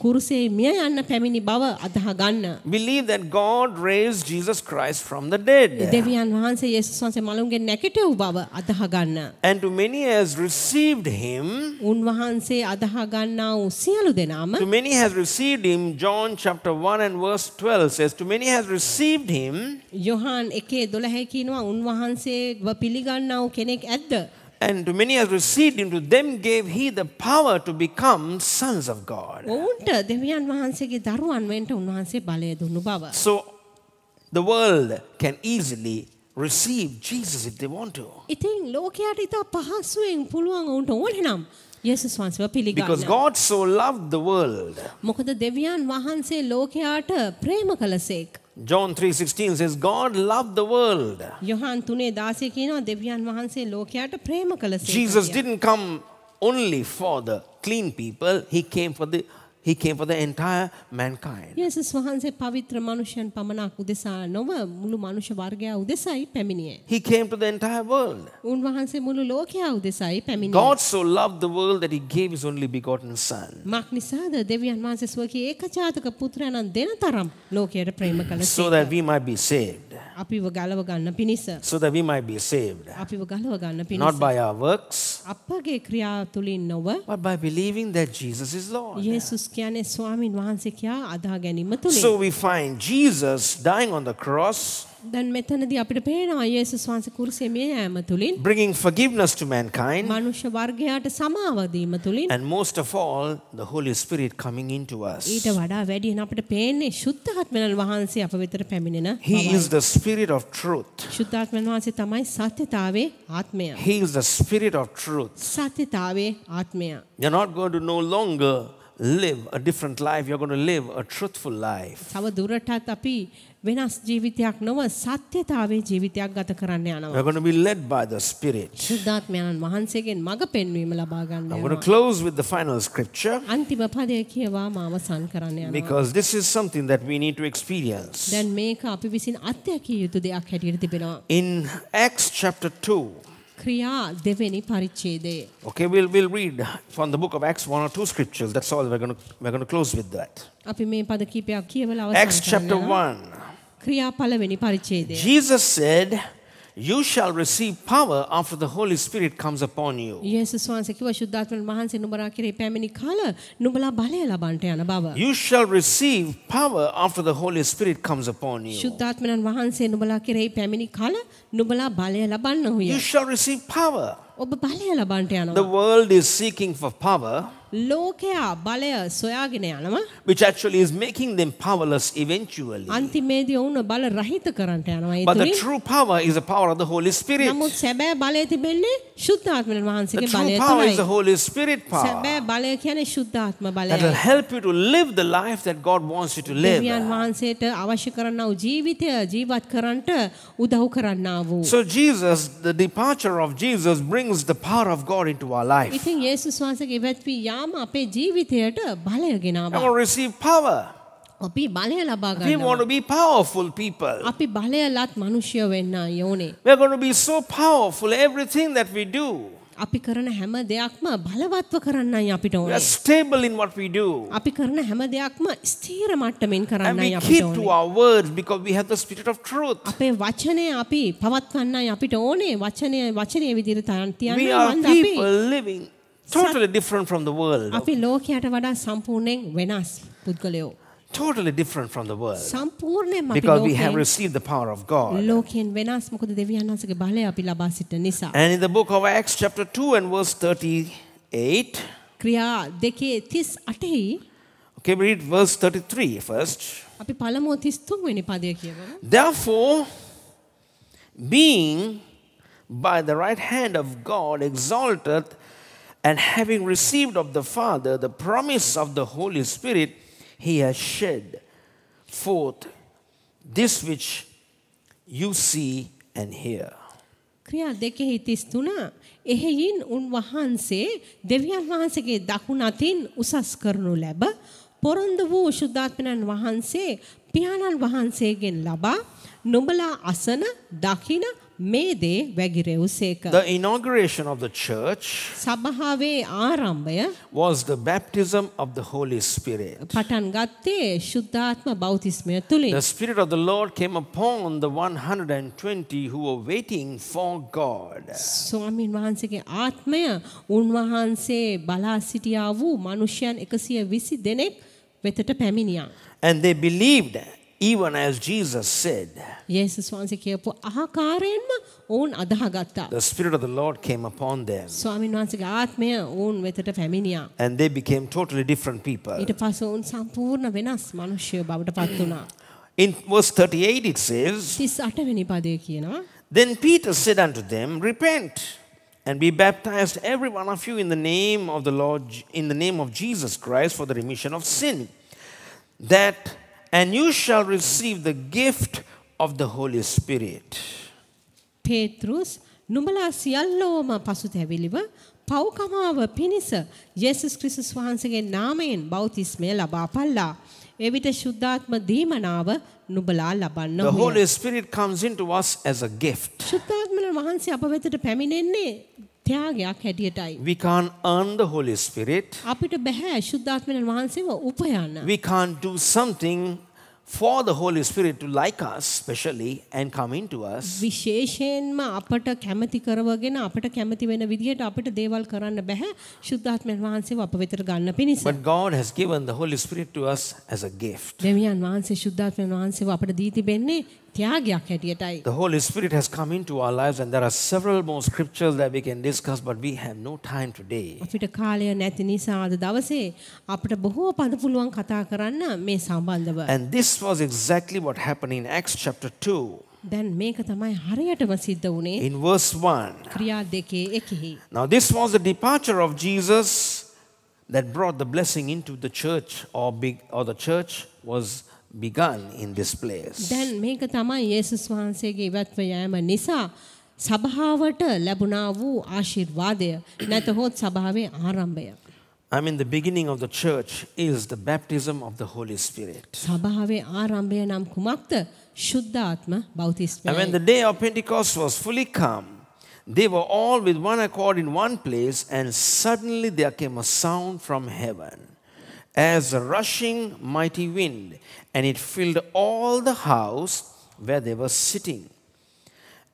කුරුසේ මිය යන්න පැමිණි බව අදහ ගන්න. believe that God raised Jesus Christ from the dead. දෙවියන් වහන්සේ යේසුස් වහන්සේ මලුන්ගෙන් නැගිටවූ බව අදහ ගන්න. And to many has received him, උන්වහන්සේ අදහ ගන්නා වූ සියලු දෙනාම to many has received him, John chapter 1 and verse 12 says, to many has received him, Yohan එකේ දොළහැ කියනවා උන්වහන්සේව පිළිගන්නා වූ කෙනෙක් ඇද්ද? and to many has received him, to them gave he the power to become sons of God. ඔවුන්ට දෙවියන් වහන්සේගේ දරුවන් වෙන්ට උන්වහන්සේ බලය දුන්නු බව. So, the world can easily receive Jesus if they want to. ඉතින් ලෝකයට ඉතා පහසුවෙන් පුළුවන් ඔවුන්ට ඕන නම් යේසුස් වහන්සේව Because පිළිගන්න. God so loved the world. මොකද දෙවියන් වහන්සේ ලෝකයාට ප්‍රේම කළසේක්. John 3:16 says God loved the world. Yohan තුනේ දාසය කියනවා දෙවියන් වහන්සේ ලෝකයාට ප්‍රේම කළසේක්. Jesus කියලා. didn't come only for the clean people, he came for the he came for the entire mankind. යේසුස් වහන්සේ පවිත්‍ර මනුෂ්‍යයන් පමණක් උදෙසා නොව මුළු මනුෂ්‍ය වර්ගයා උදෙසයි පැමිණියේ. He came to the entire world. උන්වහන්සේ මුළු ලෝකයා උදෙසයි පැමිණියේ. God so loved the world that he gave his only begotten son. මක් නිසාද දෙවියන් වහන්සේ ස්වකී ඒකජාතක පුත්‍රයන්න් දෙන තරම් ලෝකයට ප්‍රේම So කළසේක. that we might be saved. අපිව ගලව ගන්න පිණිස. So that we might be saved. අපිව ගලව ගන්න Not පිණිස. by our works, අපගේ ක්‍රියා තුළින් නොව but by believing that Jesus is Lord. යේසුස් කියන්නේ ස්වාමින් වහන්සේ කියා අදා ගැනීම තුළින්. So we find Jesus dying on the cross, දැන් මෙතනදී අපිට පේනවා යේසුස් වහන්සේ කුරුසියේ මිය යෑම තුළින් bringing forgiveness to mankind, මනුෂ්‍ය වර්ගයාට සමාව දීම තුළින් and most of all, the Holy Spirit coming into us. ඊට වඩා වැඩියෙන් අපිට පේන්නේ ශුද්ධාත්මයන් වහන්සේ අප වෙතට පැමිණෙන He බවයි. is the Spirit of truth. ශුද්ධාත්මයන් වහන්සේ තමයි සත්‍යතාවේ ආත්මය. He is the Spirit of truth. සත්‍යතාවේ ආත්මය. You're not going to no longer live a different life, you're going to live a truthful life. තව දුරටත් අපි වෙනස් ජීවිතයක් නොව සත්‍යතාවේ ජීවිතයක් ගත කරන්න යනවා. We're going to be led by the Spirit. ශුද්ධාත්මයන් වහන්සේගෙන් මඟ පෙන්වීම ලබා ගන්න I'm going to යනවා. close with the final scripture අන්තිම පදය කියවා මාවසන් කරන්න යනවා. because this is something that we need to experience. දැන් මේක අපි විසින් අත්දැකිය යුතු දෙයක් හැටියට තිබෙනවා. In Acts chapter 2, ක්‍රියා දෙවෙනි පරිච්ඡේදයේ okay, we'll, we'll read from the book of Acts one or two scriptures. That's all. We're going to, we're going to close with that. අපි මේ පද කීපයක් කියවලා Acts අවසන් chapter කරනවා. 1. ක්‍රියා පළවෙනි පරිච්ඡේදය. Jesus said, You shall receive power after the Holy Spirit comes upon you. යේසුස් වහන්සේ කිව්වා ශුද්ධාත්මයන් වහන්සේ නුඹලා කෙරේ පැමිණි කල නුඹලා බලය ලබන්නට යන බව. You shall receive power after the Holy Spirit comes upon you. ශුද්ධාත්මයන් වහන්සේ නුඹලා කෙරෙහි පැමිණි කල නුඹලා බලය ලබන්න You හුය. shall receive power. ඔබ බලය ලබන්නට The යනවා. world is seeking for power, ලෝකයා බලය සොයාගෙන යනවා. which actually is making them powerless eventually. අන්තිමේදී ඔවුන් බල රහිත කරන්නට යනවා. ඒ But the තුලින් true power is the power of the Holy Spirit. නමුත් සැබෑ බලය තිබෙන්නේ ශුද්ධාත්මයන් The වහන්සේගේ true බලය power is the තමයි. Holy Spirit power සැබෑ බලය කියන්නේ ශුද්ධාත්ම that will බලයයි. help you to live the life that God wants you to දෙවියන් live. වහන්සේට අවශ්‍ය කරන්නා වූ ජීවිතය ජීවත් කරන්නට උදව් කරන්නා වූ. So, Jesus, the departure of Jesus brings the power of God into our life. ඉතින් යේසුස් වහන්සේගේ ඉවත්වී යාම අපේ ජීවිතයට බලය ගෙනාවා. receive power. අපි බලය ලබා We want ගන්නවා. to be powerful people. අපි බලය ලත් මනුෂ්‍යයෝ වෙන්න යෝනේ. We're going to be so powerful, everything that we do. අපි කරන හැම දෙයක්ම බලවත්ව කරන්නයි අපිට We are ඕනේ. stable in what we do. අපි කරන හැම දෙයක්ම ස්ථීර මට්ටමින් And කරන්නයි we අපිට keep to ඕනේ. our words because we have the spirit of truth. අපේ වචනය අපි පවත්වන්නයි අපිට ඕනේ වචනය වචනය විදිහට තියන්න We are people living totally different from the world. අපි ලෝකයට වඩා සම්පූර්ණයෙන් වෙනස් පුද්ගලයෝ. Totally different from the world. සම්පූර්ණයෙන් අපි Because we have ලෝකයෙන් received the power of God. ලෝකයෙන් වෙනස් මොකද දෙවියන් වහන්සේගේ බලය අපි ලබා සිටින නිසා. And in the book of Acts, chapter 2 and verse 38, ක්‍රියා දෙකේ තිස් අටෙහි okay, we read verse 33 first. අපි පළමුව තිස් තුන්වෙනි පදය කියවමු. Therefore, being by the right hand of God exalted, and having received of the Father the promise of the Holy Spirit, he has shed forth this which you see and hear. ක්‍රියා දෙකෙහි තිස් තුන එහෙයින් උන්වහන්සේ දෙවියන් වහන්සේගේ දකුණ අතින් උසස් කරනු ලැබ පොරොන්දු වූ ශුද්ධාත්මයන් වහන්සේ පියාණන් වහන්සේගෙන් ලබා නුඹලා අසන දකින මේ දේ වැගිරෙව්සේක. The inauguration of the church සභාවේ ආරම්භය was the baptism of the Holy Spirit. පටන් ගත්තේ ශුද්ධාත්ම බෞතිස්මය තුළින්. The Spirit of the Lord came upon the 120 who were waiting for God. ස්වාමීන් වහන්සේගේ ආත්මය උන්වහන්සේ බලා සිටියා වූ මනුෂ්‍යයන් එකසිය විසි දෙනෙක් වෙතට පැමිණියා. And they believed, even as Jesus said. Jesus The spirit of the Lord came upon them. ස්වාමීන් වහන්සේගේ ආත්මය ඔවුන් වෙතට And they became totally different people. In verse 38 it says Then Peter said unto them repent and be baptized every one of you in the name of the Lord in the name of Jesus Christ for the remission of sin that and you shall receive the gift of the Holy Spirit. පේතෘස් නුඹලා සියල්ලෝම පසුතැවිලිව පව්කමාව පිණිස යේසුස් ක්‍රිස්තුස් වහන්සේගේ නාමයෙන් බෞතිස්මය ලබා පල්ලා. එවිට ශුද්ධාත්ම දීමනාව නුඹලා ලබන්න The ඕය. Holy Spirit comes into us as a gift. ශුද්ධාත්මන වහන්සේ අප වෙතට පැමිණෙන්නේ ත්‍යාගයක් හැටියටයි. We can't earn the Holy Spirit. අපිට බැහැ ශුද්ධාත්මන වහන්සේව උපයන්න. We can't do something for the Holy Spirit to like us, specially, and come into us. විශේෂයෙන්ම අපට කැමති කරවගෙන අපට කැමති වෙන විදිහට අපිට දේවල් කරන්න බැහැ ශුද්ධාත්මයන් වහන්සේව අප වෙතට ගන්න පිණිස. But God has given the Holy Spirit to us as a gift. දෙවියන් වහන්සේ ශුද්ධාත්මයන් වහන්සේව අපට දී තිබෙන්නේ ත්‍යාගයක් හැටියටයි. The Holy Spirit has come into our lives, and there are several more scriptures that we can discuss, but we have no time today. අපිට කාලය නැති නිසා අද දවසේ අපිට බොහෝ පද පුළුවන් කතා කරන්න මේ සම්බන්ධව. And this was exactly what happened in Acts chapter 2, දැන් මේක තමයි හරියටම සිද්ධ වුණේ in verse 1. ක්‍රියා දෙකේ එකෙහි. Now, this was the departure of Jesus that brought the blessing into the church, or, big, or the church was begun in this place. දැන් මේක තමයි යේසුස් වහන්සේගේ ඉවත්ව යෑම නිසා සභාවට ලැබුණා වූ ආශිර්වාදය නැතහොත් සභාවේ ආරම්භය. I mean, the beginning of the church is the baptism of the Holy Spirit. සභාවේ ආරම්භය නම් කුමක්ද ශුද්ධාත්ම And when බෞතිස්මය. the day of Pentecost was fully come, they were all with one accord in one place, and suddenly there came a sound from heaven as a rushing mighty wind, and it filled all the house where they were sitting.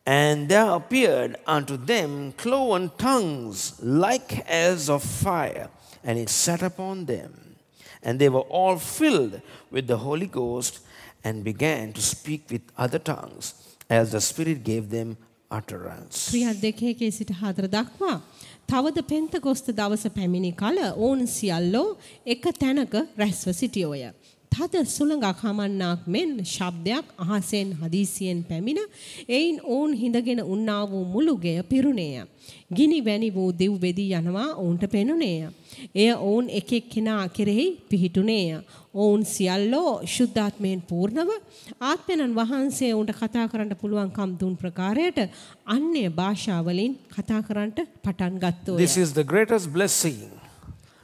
And there appeared unto them cloven tongues like as of fire, and it sat upon them. And they were all filled with the Holy Ghost and began to speak with other tongues as the Spirit gave them utterance. ක්‍රියා දෙකේ සිට හතර දක්වා තවද පෙන්තකොස්ත දවස පැමිණි කල ඔවුන් සියල්ලෝ එක තැනක රැස්ව සිටියෝය. තද සුළඟක් හමන්නාක් මෙන් ශබ්දයක් අහසෙන් හදීසියෙන් පැමිණ එයින් ඔවුන් හිඳගෙන උන්නා වූ මුළුගෙය පිරුණේය. ගිනි වැනි වූ දිව් වෙදී යනවා ඔවුන්ට පෙනුනේය. එය ඔවුන් එකෙක් කෙනා කෙරෙහි පිහිටුනේය. ඔවුන් සියල්ලෝ ශුද්ධාත්මයෙන් පූර්ණව ආත්මයන් වහන්සේ ඔවුන්ට කතා කරන්න පුළුවන්කම් දුන් ප්‍රකාරයට අන්‍ය භාෂාවලින් කතා කරන්නට පටන් ගත්තෝය. This is the greatest blessing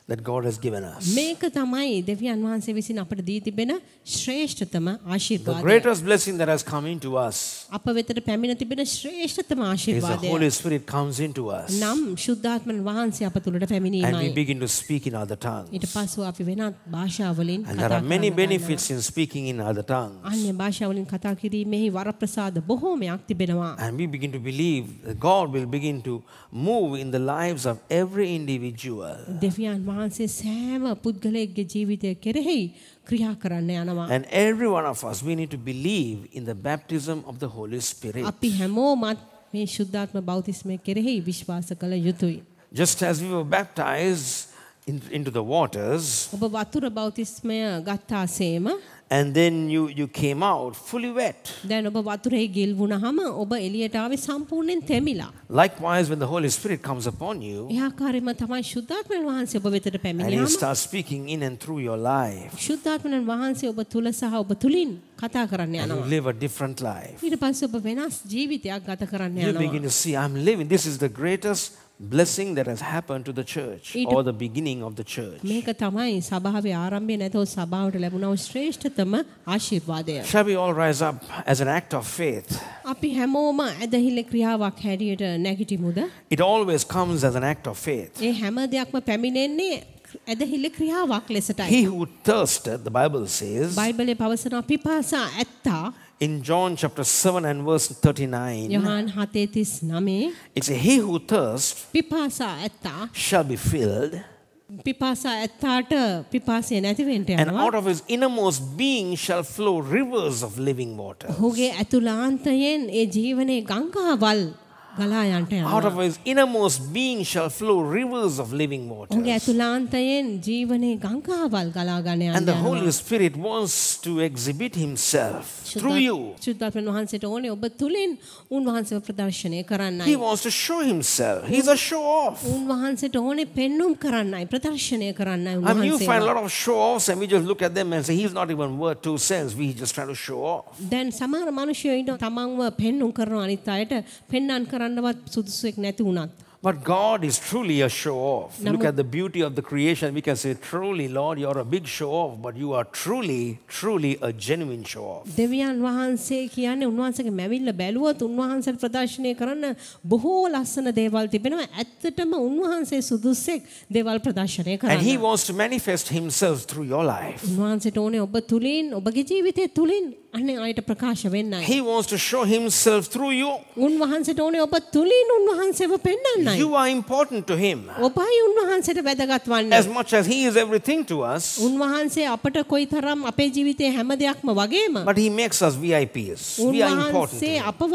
that God has given us. මේක තමයි දෙවියන් වහන්සේ විසින් අපට දී තිබෙන ශ්‍රේෂ්ඨතම The ආශිර්වාදය. greatest blessing that has come into us අප වෙතට පැමිණ තිබෙන ශ්‍රේෂ්ඨතම is the ආශිර්වාදය. Holy Spirit comes into us නම් ශුද්ධාත්මන් වහන්සේ අප තුළට and we පැමිණීමයි. begin to speak in other tongues. ඊට පස්සෙ අපි වෙනත් භාෂාවලින් And there කතා are many කරන්න ගන්නවා. benefits in speaking in other tongues. අන්‍ය භාෂාවලින් කතා කිරීමෙහි වරප්‍රසාද බොහෝමයක් තිබෙනවා. And we begin to believe that God will begin to move in the lives of every individual. දෙවියන් වහන්සේ සෑම පුද්ගලයෙක්ගේ ජීවිතය කෙරෙහි ක්‍රියා කරන්න යනවා. And every one of us, we need to believe in the baptism of the Holy Spirit. අපි හැමෝමත් මේ ශුද්ධාත්ම බෞතිස්මය කෙරෙහි විශ්වාස කළ යුතුයි. Just as we were baptized in, into the waters. And then you, you came out fully wet. Likewise, when the Holy Spirit comes upon you, and He starts speaking in and through your life, and you live a different life. You begin to see, I'm living, this is the greatest blessing that has happened to the church, ඊට- or the beginning of the church. මේක තමයි සභාවේ ආරම්භය නැතොත් සභාවට ලැබුණා වූ ශ්‍රේෂ්ඨතම ආශිර්වාදය. Shall we all rise up as an act of faith? අපි හැමෝම ඇදහිල්ල ක්‍රියාවක් හැටියට නැගිටිමුද? It always comes as an act of faith. ඒ හැම දෙයක්ම පැමිණෙන්නේ ඇදහිල්ල ක්‍රියාවක් ලෙසටයි. He who thirsted, the Bible says, බයිබලයේ පවසන පිපාසා ඇත්තා in John chapter 7 and verse 39, Yohan 7:39 it says, He who thirsts පිපාසා ඇත්තා shall be filled, පිපාසා ඇත්තාට පිපාසය නැති වෙන්න and යනවා. out of his innermost being shall flow rivers of living water. ඔහුගේ ඇතුළාන්තයෙන් ඒ ජීවනයේ ගංගාවල් out of his innermost being shall flow rivers of living water and the holy spirit wants to exhibit himself through you. සුද්ධාත්මන් වහන්සේට ඕනේ he wants to show himself. He's a show off. උන්වහන්සේට ඕනේ and you find a lot of show offs and we just look at them and say he's not even worth two cents. We just try to show off. දැන් සමහර මිනිස්සු ඉන්නවා තමන්ව පෙන්눔 කරන අනිත් අයට පෙන්නම් කරන කරන්නවත් සුදුසුෙක් නැති වුණත් But God is truly a show off. Look at the beauty of the creation. We can say, truly, Lord, you're a big show off, but you are truly, truly a genuine show off. දෙවියන් වහන්සේ කියන්නේ උන්වහන්සේගේ මැවිල්ල බැලුවොත් උන්වහන්සේට ප්‍රදර්ශනය කරන්න බොහෝ ලස්සන දේවල් තිබෙනවා. ඇත්තටම උන්වහන්සේ සුදුස්සෙක් දේවල් ප්‍රදර්ශනය And He wants to manifest Himself through your life. උන්වහන්සේට ඕනේ ඔබ තුලින් ඔබගේ ජීවිතය තුලින් අනේ අයට ප්‍රකාශ වෙන්නයි. He wants to show Himself through you. උන්වහන්සේට ඕනේ ඔබ තුලින් උන්වහන්සේව පෙන්වන්නයි. You are important to Him. ඔබයි උන්වහන්සේට වැදගත් වන්නේ. As much as He is everything to us, උන්වහන්සේ අපට කොයිතරම් අපේ ජීවිතයේ හැම දෙයක්ම වගේම but He makes us VIPs. We are important. උන්වහන්සේ. අපව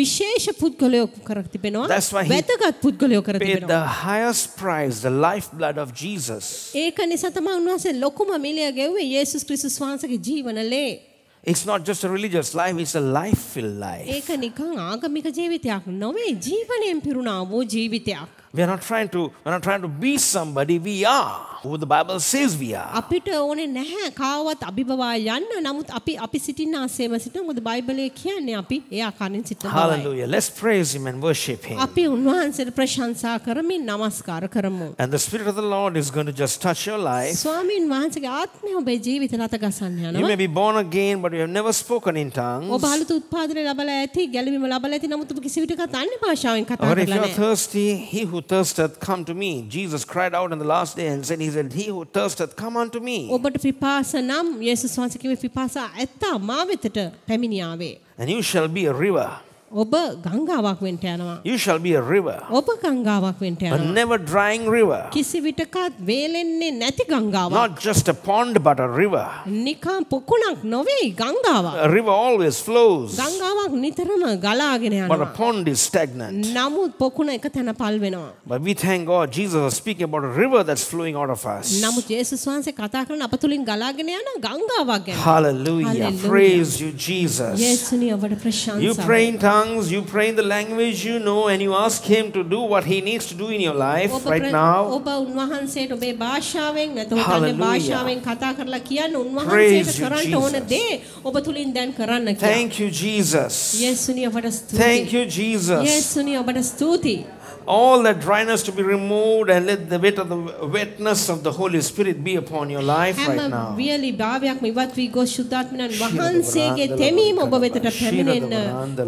විශේෂ පුද්ගලයෝ කර තිබෙනවා. That's why he වැදගත් පුද්ගලයෝ කර Paid තිබෙනවා. the highest price, the lifeblood of Jesus. ඒක නිසා තමයි උන්වහන්සේ ලොකුම මිලය ගෙව්වේ යේසුස් ක්‍රිස්තුස් වහන්සේගේ ජීවනලේ. It's not just a religious life, it's a life filled life. ඒක නිකන් ආගමික ජීවිතයක් නොවේ ජීවනයෙන් පිරුණා වූ ජීවිතයක්. We are not trying to, we are not trying to be somebody, we are who the Bible says we are. අපිට ඕනේ නැහැ කාවත් අභිබවා යන්න. නමුත් අපි අපි සිටින්න ආසේම සිටින. මොකද බයිබලයේ කියන්නේ අපි ඒ ආකාරයෙන් සිටිනවා. Hallelujah. Let's praise him and worship him. අපි උන්වහන්සේට ප්‍රශංසා කරමින් නමස්කාර කරමු. And the spirit of the Lord is going to just touch your life. ස්වාමීන් වහන්සේගේ ආත්මය ඔබේ ජීවිත රට ගසන්න යනවා. You may be born again but you have never spoken in tongues. ඔබ අලුත් උත්පාදනය ලබලා ඇති, ගැලවීම ලබලා ඇති. නමුත් ඔබ කිසි විටක අන්‍ය භාෂාවෙන් කතා කරලා නැහැ. Or if you are thirsty, he who thirsteth, come to me. Jesus cried out on the last day and said, He said, He who thirsteth, come unto me. ඔබට පිපාස නම් යේසුස් වහන්සේ කිව්වේ පිපාස ඇත්තා මා වෙතට පැමිණියාවේ. And you shall be a river. ඔබ ගංගාවක් වෙන්ට යනවා. You shall be a river. ඔබ ගංගාවක් වෙන්ට A යනවා. never drying river. කිසි විටකත් වේලෙන්නේ නැති ගංගාවක්. Not just a pond, but a river. නිකම් පොකුණක් නොවෙයි ගංගාවක්. A river always flows, ගංගාවක් නිතරම ගලාගෙන but a යනවා. pond is stagnant. නමුත් පොකුණ එක තැන පල් වෙනවා. But we thank God, Jesus was speaking about a river that's flowing out of us. නමුත් යේසුස් වහන්සේ කතා කරන අප තුලින් ගලාගෙන යන ගංගාවක් ගැන. Hallelujah. Hallelujah. Praise you, Jesus. යේසුනි ඔබට You ප්‍රශංසා. pray in tongues, you pray in the language you know, and you ask Him to do what He needs to do in your life ඔබ right ප්‍ර- now. ඔබ උන්වහන්සේට ඔබේ භාෂාවෙන් නැත්නම් ඔබ Hallelujah. දන්නේ භාෂාවෙන් කතා කරලා කියන්න Praise උන්වහන්සේට you, කරන්න ඕන Jesus. දේ ඔබ තුලින් දැන් කරන්න කියලා. Thank you, Jesus. යේසුනි ඔබට Thank ස්තුතියි. you, Jesus. යේසුනි ඔබට ස්තුතියි. All that dryness to be removed and let the weight of the wetness of the Holy Spirit be upon your life right හැම now. වියලි භාවයක්ම ඉවත් වී ගොස් ශුද්ධාත්මයන් වහන්සේගේ තෙමීම ඔබ වෙතට පැමිණෙන්න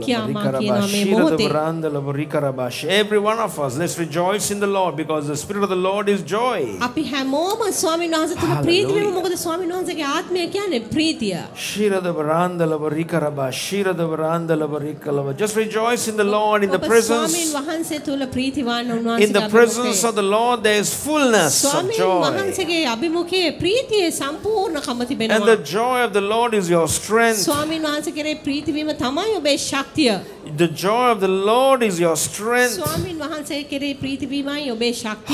කියා මා කියනවා මේ මොහොතේ. Every one of us, let's rejoice in the Lord because the Spirit of the Lord is joy. අපි හැමෝම ස්වාමීන් වහන්සේ තුල ප්‍රීති වෙමු මොකද ස්වාමීන් වහන්සේගේ ආත්මය කියන්නේ ප්‍රීතිය. Just rejoice in the Lord in the ඔබ ස්වාමීන් presence. වහන්සේ තුල ප්‍රීතිවාන in the presence of the Lord there is fullness of joy. And the joy of the Lord is your strength. The joy of the Lord is your strength.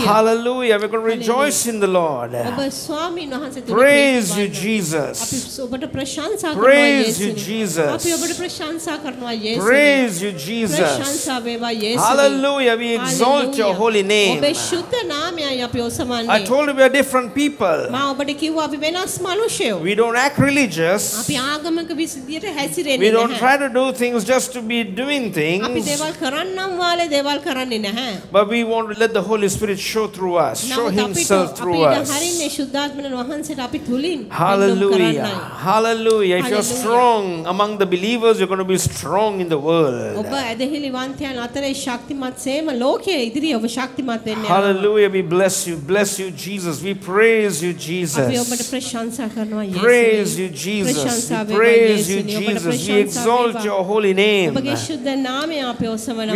Hallelujah. We're going to rejoice in the Lord. Praise you, Jesus. Praise you, Jesus. Praise you, Jesus. Hallelujah. We exalt your Hallelujah. holy name. ඔබේ ශුද්ධ නාමයයි අපි I ඔසවන්නේ. told you we are different people. මා ඔබට කිව්වා අපි වෙනස් මනුෂ්‍යයෝ. We don't act religious. අපි ආගමක විසිදියට හැසිරෙන්නේ We don't නැහැ. try to do things just to be doing අපි things. දේවල් කරන්නම් වාලේ දේවල් කරන්නේ නැහැ. But we want to let the Holy Spirit show through us, show නමුත් අපිට Himself through අපිට us. හරින්නේ ශුද්ධාත්මන වහන්සේට අපි තුලින් පෙන්නුම් Hallelujah. කරන්නයි. Hallelujah. If you're Hallelujah. strong among the believers, you're going to be strong in the world. ඔබ ඇදහිලිවන්තයන් අතරේ ශක්තිමත් සේම ලෝකයේ Hallelujah we bless you bless you Jesus. We praise you Jesus. ಅವ ಒಬ್ಬ ಪ್ರಶಂಸಾ praise you Jesus. We praise you Jesus. We exalt your holy name.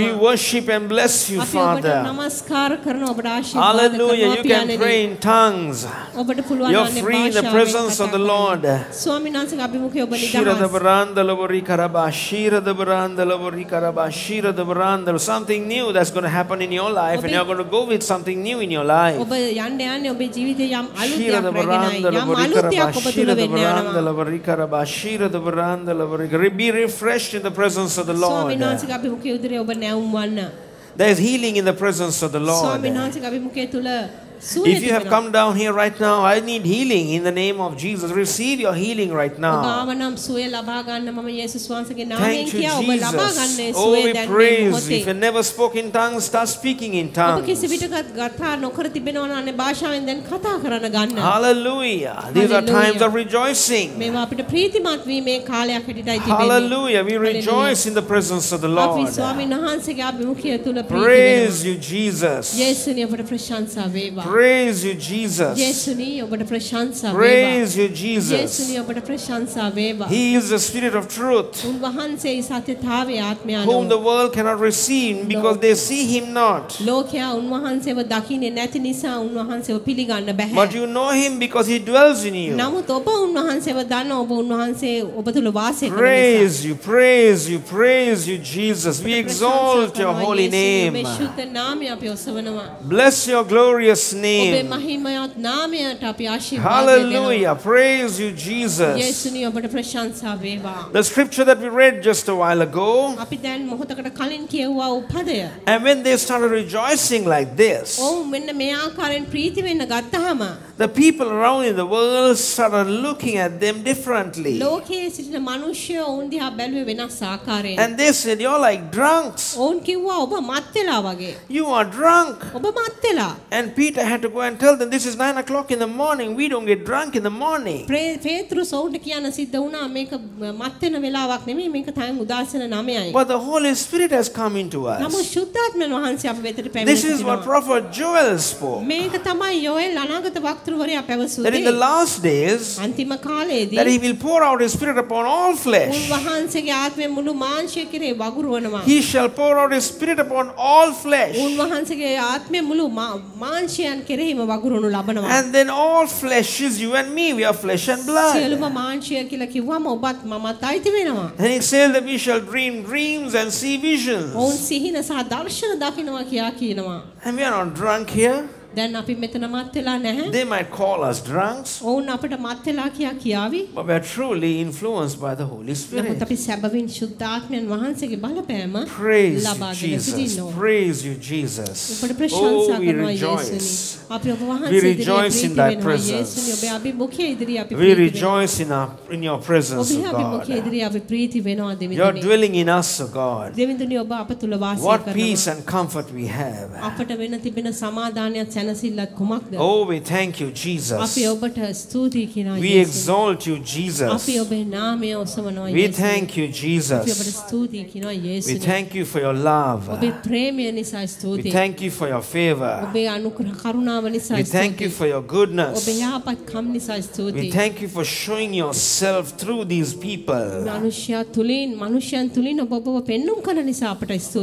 we worship and bless you Father. Hallelujah you can pray in tongues. you're free in the presence of the Lord. ಸ್ವಾಮಿ ನಾಸಕ ಅಭಿಮುಖ ಒಬ್ಬ ನಿಗಮ ಶಿರದ ಬರಾಂದಲ ಒಬ್ಬ ರಿಕರಬ something new that's going to happen in your life, and Obe- you're going to go with something new in your life. ඔබ යන්න යන්නේ ඔබේ ජීවිතේ යම් Shira අලුතයක් the රැගෙනයි. baranda යම් labori අලුතයක් karaba, ඔබ තුල shira the වෙන්න baranda යනවා. labori karaba, shira the baranda labori karaba. Be refreshed in the presence of the Lord. ස්වාමීන් වහන්සේගේ අභිමුඛය උදරේ ඔබ නැවුම් වන්න. There's healing in the presence of the Lord. ස්වාමීන් වහන්සේගේ අභිමුඛය තුල සුවය If you have come down here right now, I need healing in the name of Jesus. Receive your healing right now. Thank you, Jesus. Oh, we praise. If you never spoke in tongues, start speaking in tongues. Hallelujah. These are times of rejoicing. Hallelujah. We rejoice in the presence of the Lord. Praise you, Jesus. යේසුනි ඔබට ප්‍රශංසා වේවා. Praise you, Jesus. යේසුනි ඔබට ප්‍රශංසා වේවා. Praise you, Jesus. යේසුනි ඔබට ප්‍රශංසා වේවා. He is the Spirit of truth, උන්වහන්සේ සත්‍යතාවයේ ආත්මය whom the අනුව world cannot receive because they see him not. ලෝකයා උන්වහන්සේව දකින්නේ නැති නිසා උන්වහන්සේව පිළිගන්න බැහැ. But you know him because he dwells in you. නමුත් ඔබ උන්වහන්සේව දන්න ඔබ උන්වහන්සේ ඔබ තුල වාසය කරන නිසා. Praise you, praise you, praise you, Jesus. We exalt your ප්‍රශංසා holy කරනවා යේසුනි. name. ඔබේ ශුද්ධ නාමය අපි ඔසවනවා. Bless your glorious ඔබේ name. මහිමයත් නාමයට අපි ආශිර්වාද දෙනවා. Hallelujah. Praise you, Jesus. යේසුනි ඔබට ප්‍රශංසා වේවා. The scripture that we read just a while ago, අපි දැන් මොහොතකට කලින් කියවුවා වූ පදය. and when they started rejoicing like this, ඔව් මෙන්න මේ ආකාරයෙන් ප්‍රීති වෙන්න ගත්තාම the people around in the world started looking at them differently. ලෝකයේ සිටින මිනිස්සු ඔවුන් දිහා බැලුවේ වෙනස් ආකාරයෙන්. And they said, You're like drunks. ඔවුන් කිව්වා ඔබ මත් වෙලා වගේ. You are drunk. ඔබ මත් වෙලා. And Peter had to go and tell them, This is nine o'clock in the morning. We don't get drunk in the morning. ප්‍රේ- පේතෘස් ඔවුන්ට කියන්න සිද්ධ වුණා මේක මත් වෙන වෙලාවක් නෙමෙයි මේක තයන් උදාසන 9යි. But the Holy Spirit has come into නමුත් us. ශුද්ධාත්මයන් වහන්සේ අප වෙතට පැමිණ This is what සිටිනවා. Prophet Joel spoke. මේක තමයි යෝෙල් අනාගත වක්තෘවරයා That in the පැවසුවේ. last days, අන්තිම කාලයේදී that he will pour out his spirit upon all flesh. උන්වහන්සේගේ ආත්මය මුළු මාංශය කෙරේ වගුරුවනවා. He shall pour out his spirit upon all flesh. උන්වහන්සේගේ ආත්මය මුළු මා- මාංශයන් කෙරෙහිම වගුරුවනු ලබනවා. And then all flesh is you and me. We are flesh and blood. සියලුම මාංශය කියලා කිව්වම ඔබත් මමත් අයිති වෙනවා. And he says that we shall dream dreams and see visions. ඔවුන් සිහින සහ දර්ශන දකිනවා කියා කියනවා. And we are not drunk here. දැන් අපි මෙතන මත් වෙලා නැහැ. They might call us drunks, ඔවුන් අපිට මත් වෙලා කියා කියාවි. but we are truly influenced by the Holy නමුත් Spirit. අපි සැබවින් ශුද්ධාත්මයන් වහන්සේගේ බලපෑම Praise you, ලබාගෙන Jesus. සිටිනවා. Praise you, Jesus. ඔබට Oh, ප්‍රශංසා we කරනවා යේසුනි. rejoice. අපි ඔබ We වහන්සේ ඉදිරියේ rejoice in ප්‍රීති thy වෙනවා presence. යේසුනි ඔබේ අභිමුඛයේ ඉදිරියේ අපි We ප්‍රීති වෙනවා. rejoice in, our, in your presence, ඔබේ O අභිමුඛයේ God. ඉදිරියේ අපි ප්‍රීති වෙනවා You're දෙවිඳුනි. dwelling in us, O God. දෙවිඳුනි ඔබ අප තුල වාසය What කරනවා. peace and comfort we have. අපට වෙන තිබෙන සමාදානයක් සැනසෙල්ලත් කුමක්ද? Oh, we thank you, Jesus. We exalt you, Jesus. We thank you, Jesus. We thank you for your love. We thank you for your favor. We thank you for your goodness. We thank you for showing yourself through these people.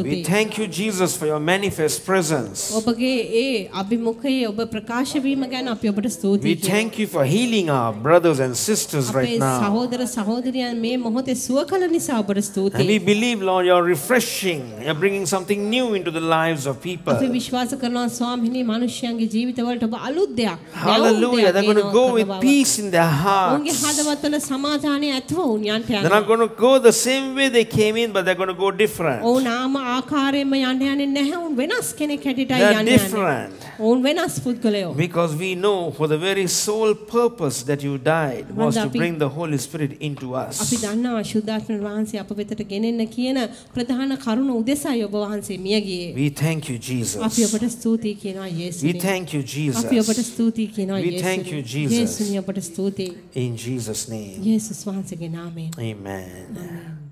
We thank you, Jesus, for your manifest presence. ඔබගේ ඒ අභිමුඛයේ ඔබ ප්‍රකාශ වීම ගැන අපි ඔබට We ස්තුතියි. කියනවා. thank you for healing our brothers and sisters අපේ right now. සහෝදර සහෝදරියන් මේ මොහොතේ සුව කළ නිසා ඔබට And we ස්තුතියි. believe, Lord, you're refreshing. You're bringing something new into the lives of people. අපි විශ්වාස කරනවා ස්වාමිනී මිනිස්යන්ගේ ජීවිතවලට ඔබ අලුත් දෙයක්. Hallelujah. They're going to go with peace in their ඔවුන්ගේ hearts. හදවතවල සමාධානය ඇතුව ඔවුන් යන්ට They're යනවා. not going to go the same way they came in, but they're going to go different. ඔවුන් ආම ආකාරයෙන්ම යන්න යන්නේ නැහැ. ඔවුන් වෙනස් කෙනෙක් හැටියටයි They're යන්නේ. different. ඔවුන් වෙනස් පුද්ගලයෝ. Because we know for the very sole purpose that you died was to Mandapi- bring the Holy Spirit into අපි us. දන්නවා ශුද්ධාත්ම වහන්සේ අප වෙතට ගෙනෙන්න කියන ප්‍රධාන කරුණ උදෙසායි ඔබ වහන්සේ මිය ගියේ. We thank you, අපි Jesus. ඔබට ස්තුතියි කියනවා We යේසුනි. thank you, අපි ඔබට Jesus. ස්තුතියි කියනවා We thank you, යේසුනි. Jesus. යේසුනි ඔබට ස්තුතියි. In Jesus' name. යේසුස් වහන්සේගේ නාමයෙන්. Amen.